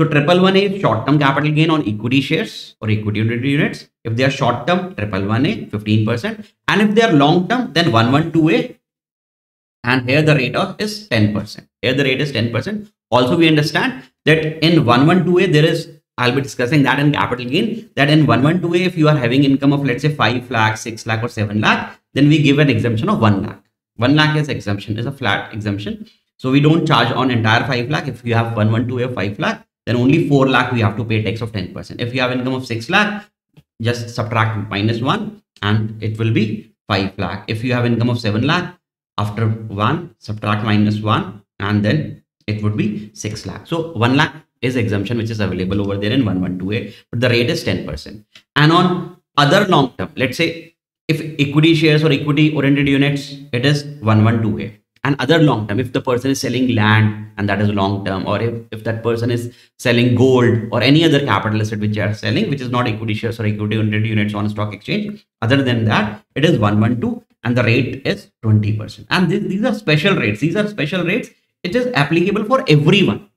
So triple one A short term capital gain on equity shares or equity units. If they are short term, triple one A 15%. And if they are long term, then 112A and here the rate of is 10%. Here the rate is 10%. Also, we understand that in 112A, there is, I'll be discussing that in capital gain, that in 112A, if you are having income of let's say 5 lakh, 6 lakh or 7 lakh, then we give an exemption of 1 lakh. 1 lakh is exemption, is a flat exemption. So we don't charge on entire 5 lakh. If you have 112A of 5 lakh, then only 4 lakh we have to pay tax of 10%. If you have income of 6 lakh, just subtract minus 1 and it will be 5 lakh. If you have income of 7 lakh, after 1 subtract minus 1 and then it would be 6 lakh. So 1 lakh is exemption which is available over there in 112A but the rate is 10% and on other long term let's say if equity shares or equity oriented units it is 112a and other long term if the person is selling land and that is long term or if, if that person is selling gold or any other capital asset which they are selling which is not equity shares or equity oriented units on stock exchange other than that it is 112 and the rate is 20%. And th these are special rates. These are special rates. It is applicable for everyone.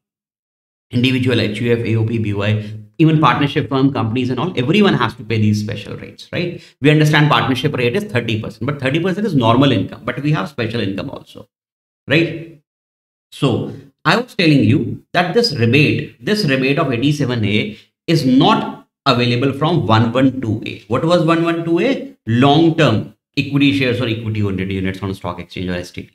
Individual, HUF, AOP, BOI, even partnership firm, companies and all, everyone has to pay these special rates, right? We understand partnership rate is 30%, but 30% is normal income, but we have special income also, right? So I was telling you that this rebate, this rebate of 87A is not available from 112A. What was 112A? Long term equity shares or equity oriented units on stock exchange or STT,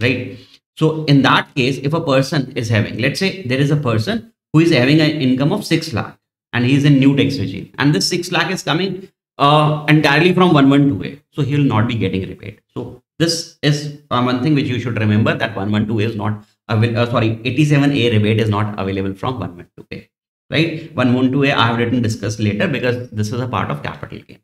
right? So in that case, if a person is having, let's say there is a person who is having an income of 6 lakh and he is in new tax regime. And this 6 lakh is coming uh, entirely from 112A. So he will not be getting rebate. So this is uh, one thing which you should remember that 112A is not, uh, sorry, 87A rebate is not available from 112A. Right? 112A I have written discussed later because this is a part of capital gain.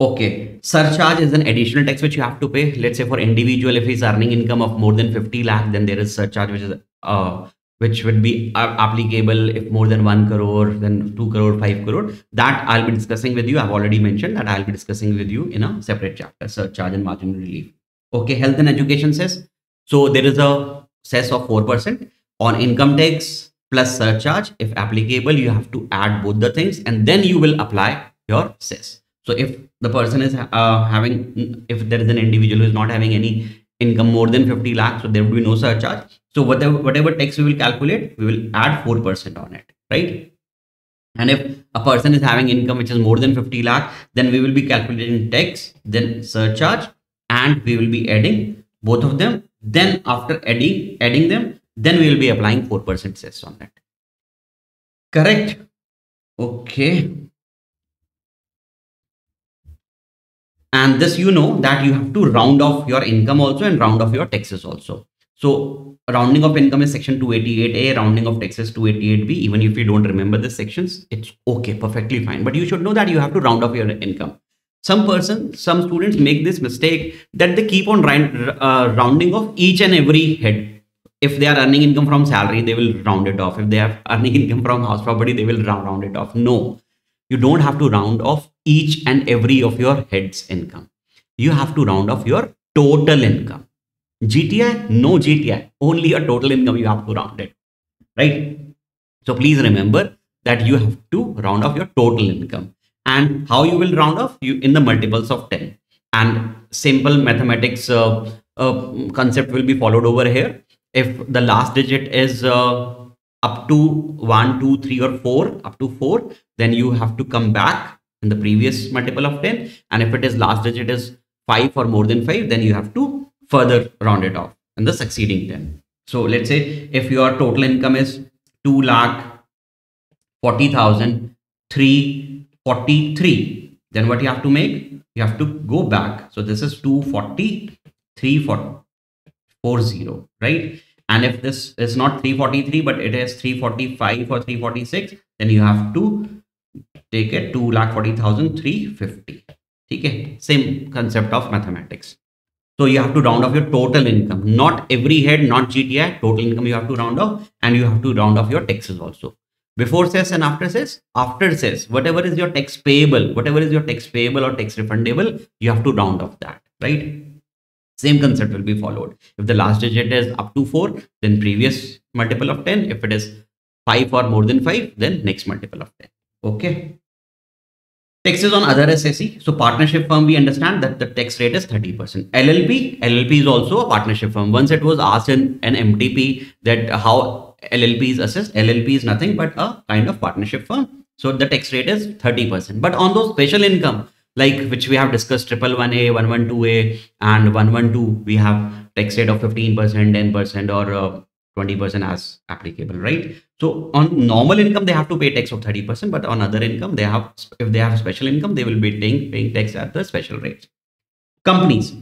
Okay, surcharge is an additional tax which you have to pay. Let's say for individual, if he's earning income of more than 50 lakh, then there is surcharge which is uh, which would be applicable if more than 1 crore, then 2 crore, 5 crore. That I'll be discussing with you. I've already mentioned that I'll be discussing with you in a separate chapter, surcharge and margin relief. Okay, health and education cess. So there is a cess of 4% on income tax plus surcharge. If applicable, you have to add both the things and then you will apply your cess. So if the person is uh, having, if there is an individual who is not having any income more than 50 lakhs, so there will be no surcharge. So whatever, whatever tax we will calculate, we will add 4% on it, right? And if a person is having income which is more than 50 lakh, then we will be calculating tax, then surcharge, and we will be adding both of them. Then after adding, adding them, then we will be applying 4% cess on that. Correct? Okay. And this you know that you have to round off your income also and round off your taxes also. So rounding of income is section 288a rounding of taxes 288b even if you don't remember the sections it's okay perfectly fine. But you should know that you have to round off your income. Some person some students make this mistake that they keep on round, uh, rounding off each and every head. If they are earning income from salary they will round it off. If they are [laughs] earning income from house property they will round, round it off. No. You don't have to round off each and every of your heads income. You have to round off your total income. GTI, no GTI, only your total income you have to round it, right? So please remember that you have to round off your total income. And how you will round off? You in the multiples of 10. And simple mathematics uh, uh, concept will be followed over here. If the last digit is uh, up to 1, 2, 3 or 4, up to 4, then you have to come back in the previous multiple of 10 and if it is last digit is 5 or more than 5 then you have to further round it off in the succeeding 10 so let's say if your total income is 2 lakh 40,000 343 then what you have to make? You have to go back. So this is 240 340 right? And if this is not 343 but it is 345 or 346 then you have to take it 2 lakh 40,350 okay same concept of mathematics. So you have to round off your total income. Not every head not gti total income you have to round off and you have to round off your taxes also. Before cess and after cess after cess whatever is your tax payable whatever is your tax payable or tax refundable you have to round off that right? Same concept will be followed. If the last digit is up to 4 then previous multiple of 10 if it is 5 or more than 5 then next multiple of 10 okay Taxes on other SSE. So partnership firm, we understand that the tax rate is 30%. LLP, LLP is also a partnership firm. Once it was asked in an MTP that how LLP is assessed, LLP is nothing but a kind of partnership firm. So the tax rate is 30%. But on those special income, like which we have discussed, triple one A, one one two A, and one one two, we have tax rate of 15%, 10%, or uh, 20% as applicable, right? So on normal income, they have to pay tax of 30%, but on other income, they have, if they have special income, they will be paying, paying tax at the special rate. Companies.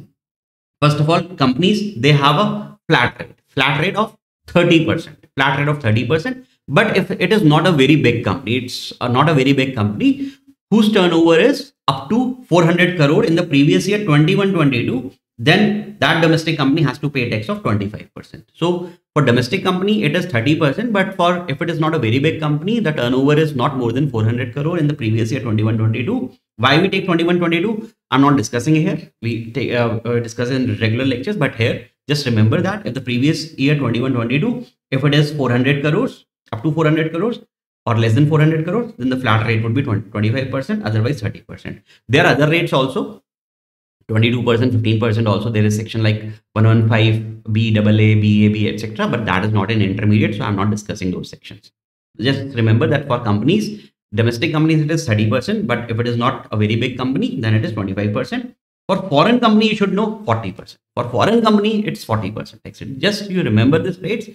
First of all, companies, they have a flat rate, flat rate of 30%, flat rate of 30%. But if it is not a very big company, it's not a very big company whose turnover is up to 400 crore in the previous year, 21-22, then that domestic company has to pay tax of 25%. So for domestic company, it is 30%, but for if it is not a very big company, the turnover is not more than 400 crore in the previous year 21-22. Why we take 21-22? I'm not discussing here. We take, uh, uh, discuss in regular lectures, but here just remember that if the previous year 21-22, if it is 400 crores, up to 400 crores, or less than 400 crores, then the flat rate would be 20, 25%, otherwise 30%. There are other rates also. 22%, 15% also there is section like 115, B, AA, BAB, etc. But that is not an intermediate, so I'm not discussing those sections. Just remember that for companies, domestic companies, it is 30%, but if it is not a very big company, then it is 25%. For foreign company, you should know 40%. For foreign company, it's 40%. Just you remember this rates.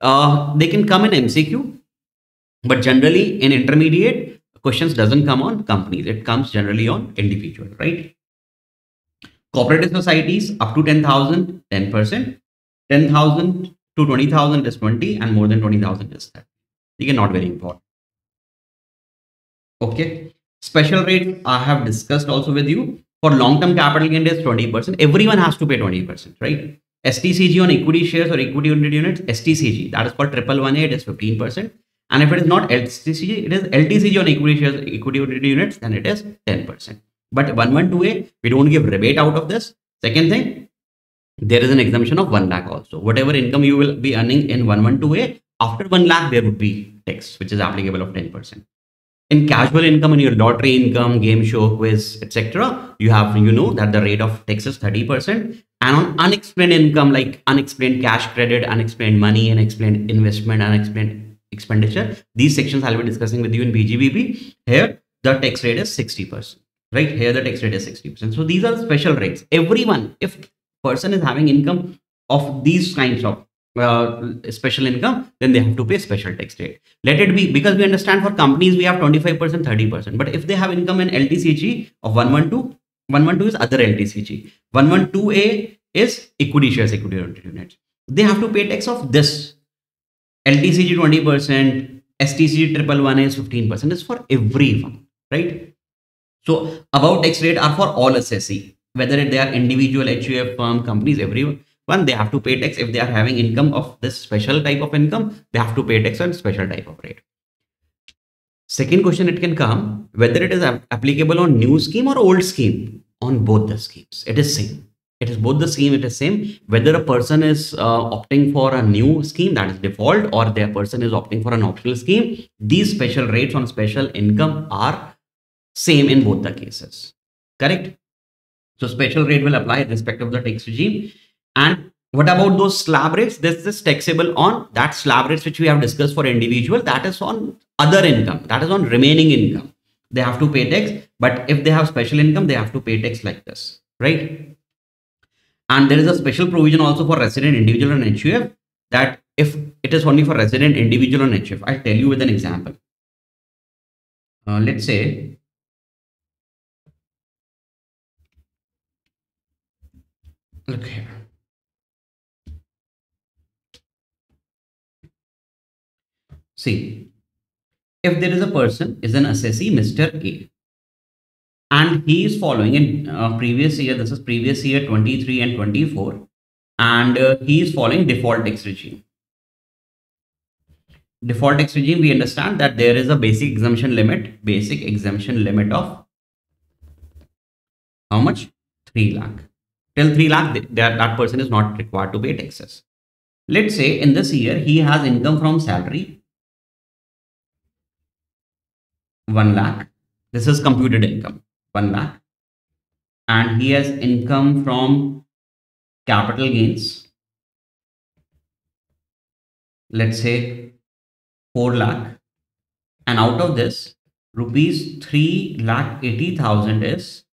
uh, they can come in MCQ, but generally in intermediate, questions doesn't come on companies. It comes generally on individual, right? Cooperative societies up to 10,000, 10%. 10,000 to 20,000 is 20 and more than 20,000 is 30. Again, not very important. Okay. Special rate I have discussed also with you. For long-term capital gain is 20%. Everyone has to pay 20%, right? STCG on equity shares or equity unit units, STCG, that is called triple one it is 15%. And if it is not STCG, it is LTCG on equity shares, equity unit units, then it is 10%. But 112A, we don't give rebate out of this. Second thing, there is an exemption of 1 lakh also. Whatever income you will be earning in 112A, after 1 lakh, there would be tax, which is applicable of 10% in casual income in your lottery income game show quiz etc you have you know that the rate of tax is 30% and on unexplained income like unexplained cash credit unexplained money unexplained investment unexplained expenditure these sections i'll be discussing with you in PGBP here the tax rate is 60% right here the tax rate is 60% so these are special rates everyone if person is having income of these kinds of uh, special income, then they have to pay special tax rate. Let it be because we understand for companies we have 25%, 30%. But if they have income in LTCG of 112, 112 is other LTCG. 112A is equity shares, equity units. They have to pay tax of this. LTCG 20%, STCG triple one is 15% is for everyone, right? So about tax rate are for all assessee, whether they are individual HUF firm, companies, everyone one they have to pay tax. If they are having income of this special type of income they have to pay tax on special type of rate. Second question it can come whether it is applicable on new scheme or old scheme on both the schemes. It is same. It is both the scheme it is same. Whether a person is uh, opting for a new scheme that is default or their person is opting for an optional scheme these special rates on special income are same in both the cases correct so special rate will apply in respect of the tax regime and what about those slab rates? This is taxable on that slab rates which we have discussed for individual. That is on other income. That is on remaining income. They have to pay tax. But if they have special income, they have to pay tax like this, right? And there is a special provision also for resident individual and HUF that if it is only for resident individual and HUF, I'll tell you with an example. Uh, let's say look here See, if there is a person is an assessee, Mr. A, and he is following in uh, previous year, this is previous year 23 and 24, and uh, he is following default tax regime. Default tax regime, we understand that there is a basic exemption limit, basic exemption limit of how much? 3 lakh. Till 3 lakh, that, that person is not required to pay taxes. Let's say in this year, he has income from salary 1 lakh. This is computed income, 1 lakh. And he has income from capital gains. Let's say 4 lakh. And out of this, rupees 3 lakh 80,000 is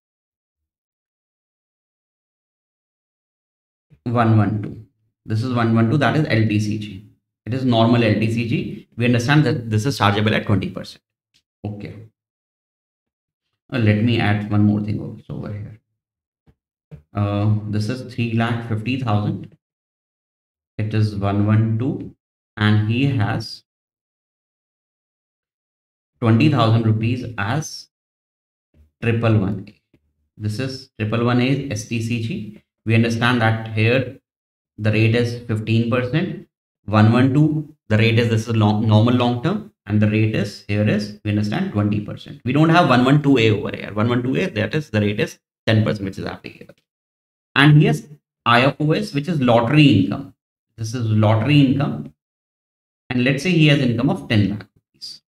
112. This is 112, that is LTCG. It is normal LTCG. We understand that this is chargeable at 20% okay uh, let me add one more thing also over here uh, this is 3 lakh 50,000 it is 112 and he has 20,000 rupees as triple one this is triple one is STCG we understand that here the rate is 15% 112 the rate is this is long normal long term and the rate is here is we understand 20%. We don't have 112A over here. 112A that is the rate is 10% which is applicable. And here's IFOS which is lottery income. This is lottery income. And let's say he has income of 10 lakh rupees.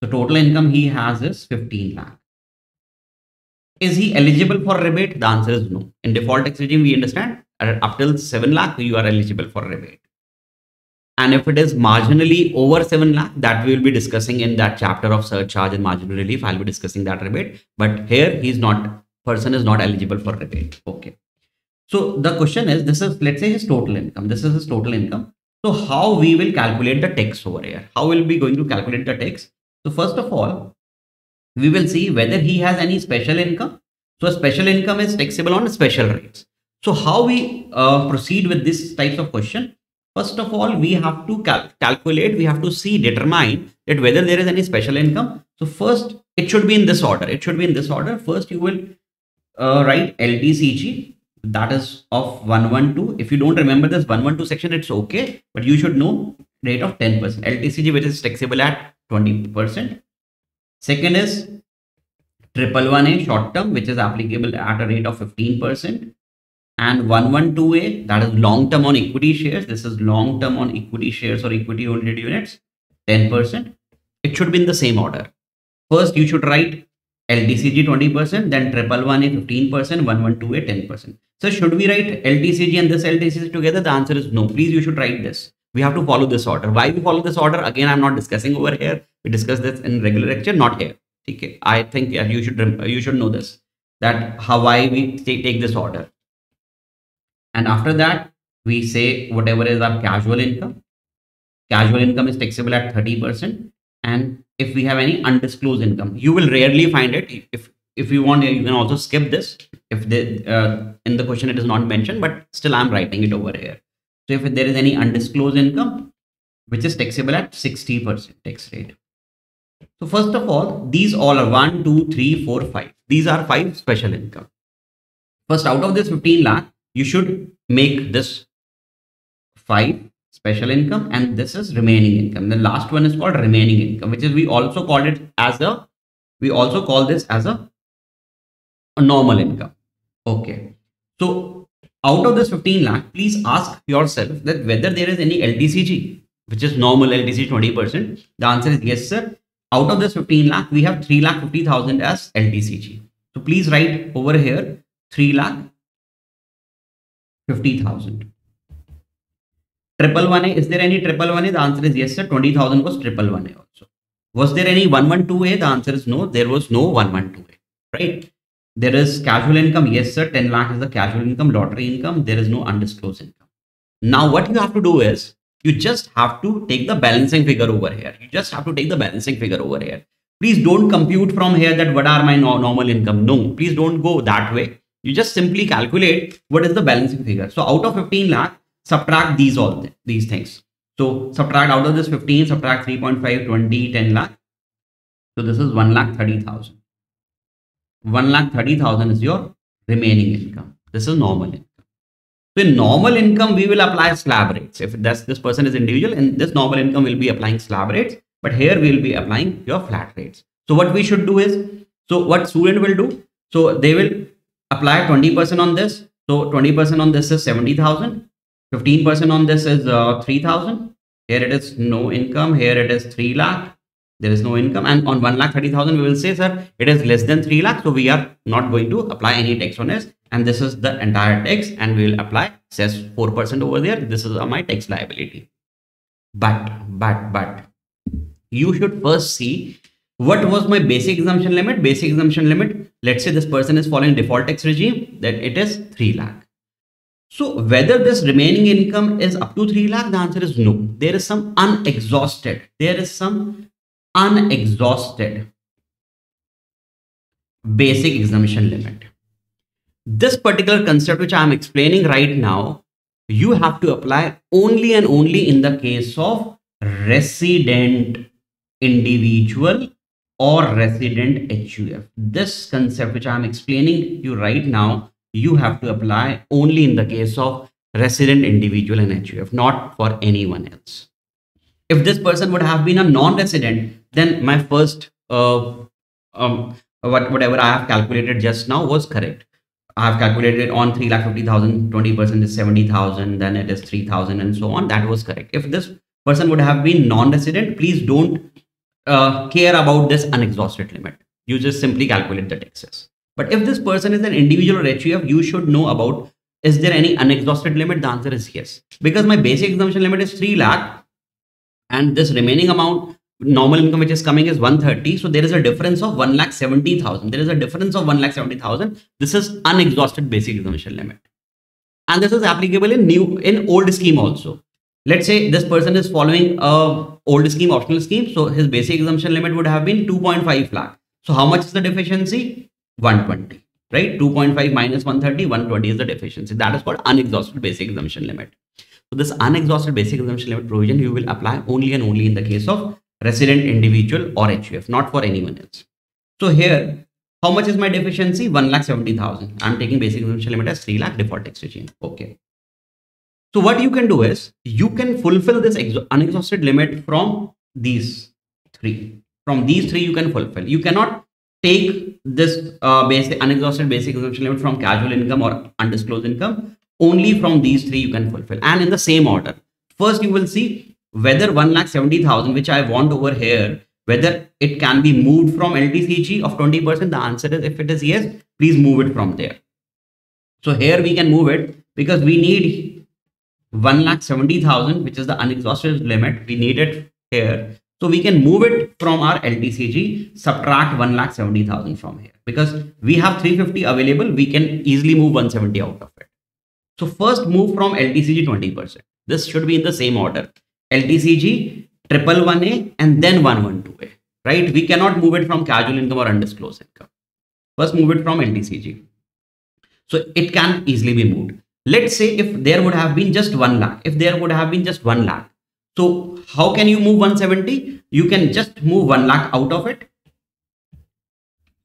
The total income he has is 15 lakh. Is he eligible for rebate? The answer is no. In default tax regime, we understand up till 7 lakh, you are eligible for rebate and if it is marginally over 7 lakh, that we will be discussing in that chapter of surcharge and marginal relief. I'll be discussing that rebate. But here he's not, person is not eligible for rebate. Okay. So the question is, this is, let's say his total income. This is his total income. So how we will calculate the tax over here? How will be going to calculate the tax? So first of all, we will see whether he has any special income. So special income is taxable on special rates. So how we uh, proceed with this types of question? First of all, we have to cal calculate, we have to see, determine that whether there is any special income. So first, it should be in this order. It should be in this order. First, you will uh, write LTCG, that is of 112. If you don't remember this 112 section, it's okay, but you should know rate of 10%. LTCG, which is taxable at 20%. Second is triple one A short term, which is applicable at a rate of 15% and 112A that is long term on equity shares. This is long term on equity shares or equity oriented units 10%. It should be in the same order. First, you should write LTCG 20%, then triple one A 15%, 112A 10%. So should we write LTCG and this LTCG together? The answer is no. Please, you should write this. We have to follow this order. Why we follow this order? Again, I'm not discussing over here. We discuss this in regular lecture, not here. Okay. I think yeah, you should you should know this. That how why we take this order and after that we say whatever is our casual income casual income is taxable at 30% and if we have any undisclosed income you will rarely find it if if you want you can also skip this if the uh, in the question it is not mentioned but still i'm writing it over here if there is any undisclosed income which is taxable at 60% tax rate. So first of all these all are 1 2 3 4 5 these are five special income. First out of this 15 lakh you should make this 5 special income and this is remaining income. The last one is called remaining income which is we also call it as a we also call this as a, a normal income. Okay. So out of this 15 lakh please ask yourself that whether there is any LTCG, which is normal ltcg 20 percent the answer is yes sir out of this 15 lakh we have 3 lakh 50000 as LTCG. so please write over here 3 lakh 50,000. Triple one A, is there any triple one A? The answer is yes, sir. 20,000 was triple one A also. Was there any 112A? The answer is no. There was no 112A, right? There is casual income. Yes, sir. 10 lakh is the casual income, lottery income. There is no undisclosed income. Now, what you have to do is you just have to take the balancing figure over here. You just have to take the balancing figure over here. Please don't compute from here that what are my no normal income. No, please don't go that way you just simply calculate what is the balancing figure. So out of 15 lakh, subtract these all th these things. So subtract out of this 15, subtract 3.5, 20, 10 lakh. So this is 1 lakh 30,000. 1 lakh 30,000 is your remaining income. This is normal income. So in normal income, we will apply slab rates. If that's, this person is individual and this normal income will be applying slab rates, but here we will be applying your flat rates. So what we should do is, so what student will do? So they will apply 20% on this. So 20% on this is 70,000. 15% on this is uh, 3,000. Here it is no income. Here it is 3 lakh. There is no income. And on 1 lakh 30,000, we will say, sir, it is less than 3 lakh. So we are not going to apply any tax on this. And this is the entire tax. And we will apply says 4% over there. This is my tax liability. But, but, but you should first see what was my basic exemption limit? Basic exemption limit, let's say this person is following default tax regime, that it is 3 lakh. So whether this remaining income is up to 3 lakh, the answer is no. There is some unexhausted. There is some unexhausted basic exemption limit. This particular concept which I am explaining right now, you have to apply only and only in the case of resident individual or resident HUF. This concept which I am explaining you right now, you have to apply only in the case of resident individual and HUF, not for anyone else. If this person would have been a non-resident, then my first uh, um, what, whatever I have calculated just now was correct. I have calculated on 3,50,000, 20% is 70,000, then it is 3,000 and so on. That was correct. If this person would have been non-resident, please don't uh, care about this unexhausted limit. You just simply calculate the taxes. But if this person is an individual or HUF, you should know about is there any unexhausted limit? The answer is yes. Because my basic exemption limit is 3 lakh and this remaining amount normal income which is coming is 130 so there is a difference of 1 lakh 70,000 there is a difference of 1 lakh 70,000 this is unexhausted basic exemption limit. And this is applicable in new in old scheme also. Let's say this person is following a old scheme optional scheme so his basic exemption limit would have been 2.5 lakh. So how much is the deficiency? 120 right? 2.5 minus 130 120 is the deficiency. That is called unexhausted basic exemption limit. So this unexhausted basic exemption limit provision you will apply only and only in the case of resident individual or HUF not for anyone else so here how much is my deficiency 1 lakh 70,000 I'm taking basic exemption limit as 3 lakh default tax regime okay so what you can do is you can fulfill this unexhausted limit from these three. From these three, you can fulfill. You cannot take this uh, basic unexhausted basic exemption limit from casual income or undisclosed income. Only from these three you can fulfill, and in the same order. First, you will see whether one lakh seventy thousand, which I want over here, whether it can be moved from LTCG of 20%. The answer is if it is yes, please move it from there. So here we can move it because we need 1,70,000, which is the unexhausted limit. We need it here. So we can move it from our LTCG, subtract 1,70,000 from here. Because we have 350 available, we can easily move 170 out of it. So first move from LTCG 20%. This should be in the same order. LTCG, triple one A, and then 112A. Right? We cannot move it from casual income or undisclosed income. First move it from LTCG. So it can easily be moved let's say if there would have been just 1 lakh if there would have been just 1 lakh so how can you move 170 you can just move 1 lakh out of it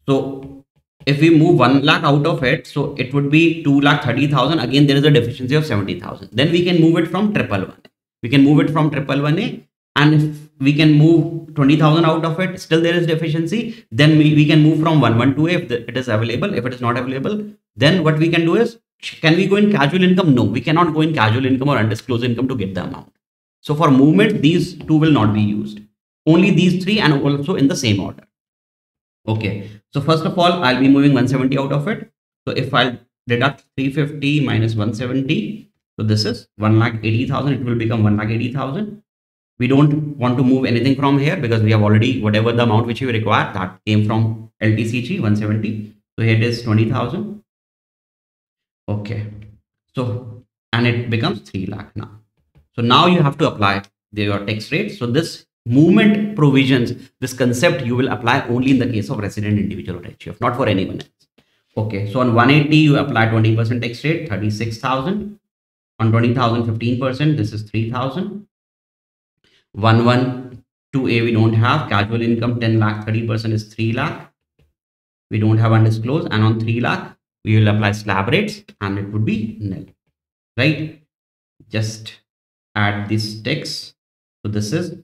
so if we move 1 lakh out of it so it would be 2 lakh 30,000 again there is a deficiency of 70,000 then we can move it from triple one we can move it from triple one a and if we can move 20,000 out of it still there is deficiency then we, we can move from 112 if it is available if it is not available then what we can do is can we go in casual income? No, we cannot go in casual income or undisclosed income to get the amount. So for movement, these two will not be used. Only these three and also in the same order. Okay. So first of all, I'll be moving 170 out of it. So if I'll deduct 350 minus 170, so this is 1,80,000. It will become 1,80,000. We don't want to move anything from here because we have already, whatever the amount which we require, that came from LTCG 170. So here it is 20,000 okay. So and it becomes 3 lakh now. So now you have to apply your tax rate. So this movement provisions this concept you will apply only in the case of resident individual or HUF not for anyone else. Okay. So on 180 you apply 20 percent tax rate 36000 on 20000 15 percent this is 3000 112a we don't have. Casual income 10 lakh 30 percent is 3 lakh. We don't have undisclosed and on 3 lakh we will apply slab rates and it would be nil right? Just add this tax. So this is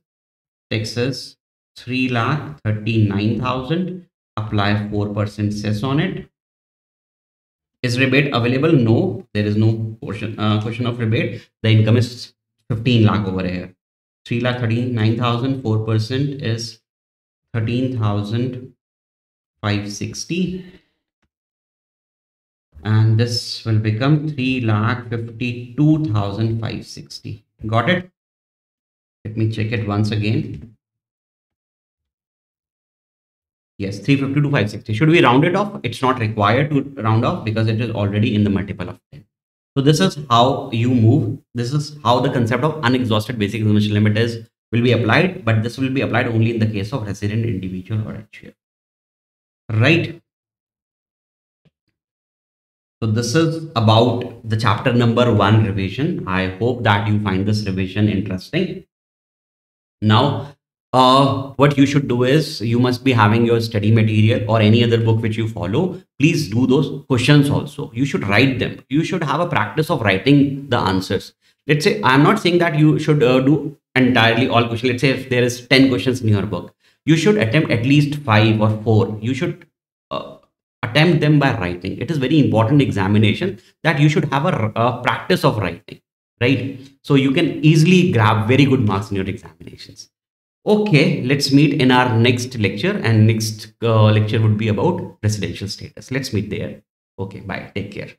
taxes 3 lakh 39,000 apply 4% cess on it is rebate available no there is no portion uh, question of rebate the income is 15 lakh over here 3 lakh 39,000 4% is 13,560 and this will become 3 lakh 52,560. Got it? Let me check it once again. Yes, 350 to 560. Should we round it off? It's not required to round off because it is already in the multiple of 10. So this is how you move. This is how the concept of unexhausted basic exemption limit is will be applied, but this will be applied only in the case of resident individual or HUF. Right. So this is about the chapter number one revision. I hope that you find this revision interesting. Now, uh, what you should do is you must be having your study material or any other book which you follow. Please do those questions also. You should write them. You should have a practice of writing the answers. Let's say, I'm not saying that you should uh, do entirely all questions. Let's say if there is 10 questions in your book, you should attempt at least five or four. You should uh, attempt them by writing it is very important examination that you should have a, a, practice of writing right so you can easily grab very good marks in your examinations okay let's meet in our next lecture and next uh, lecture would be about residential status. Let's meet there. Okay bye. Take care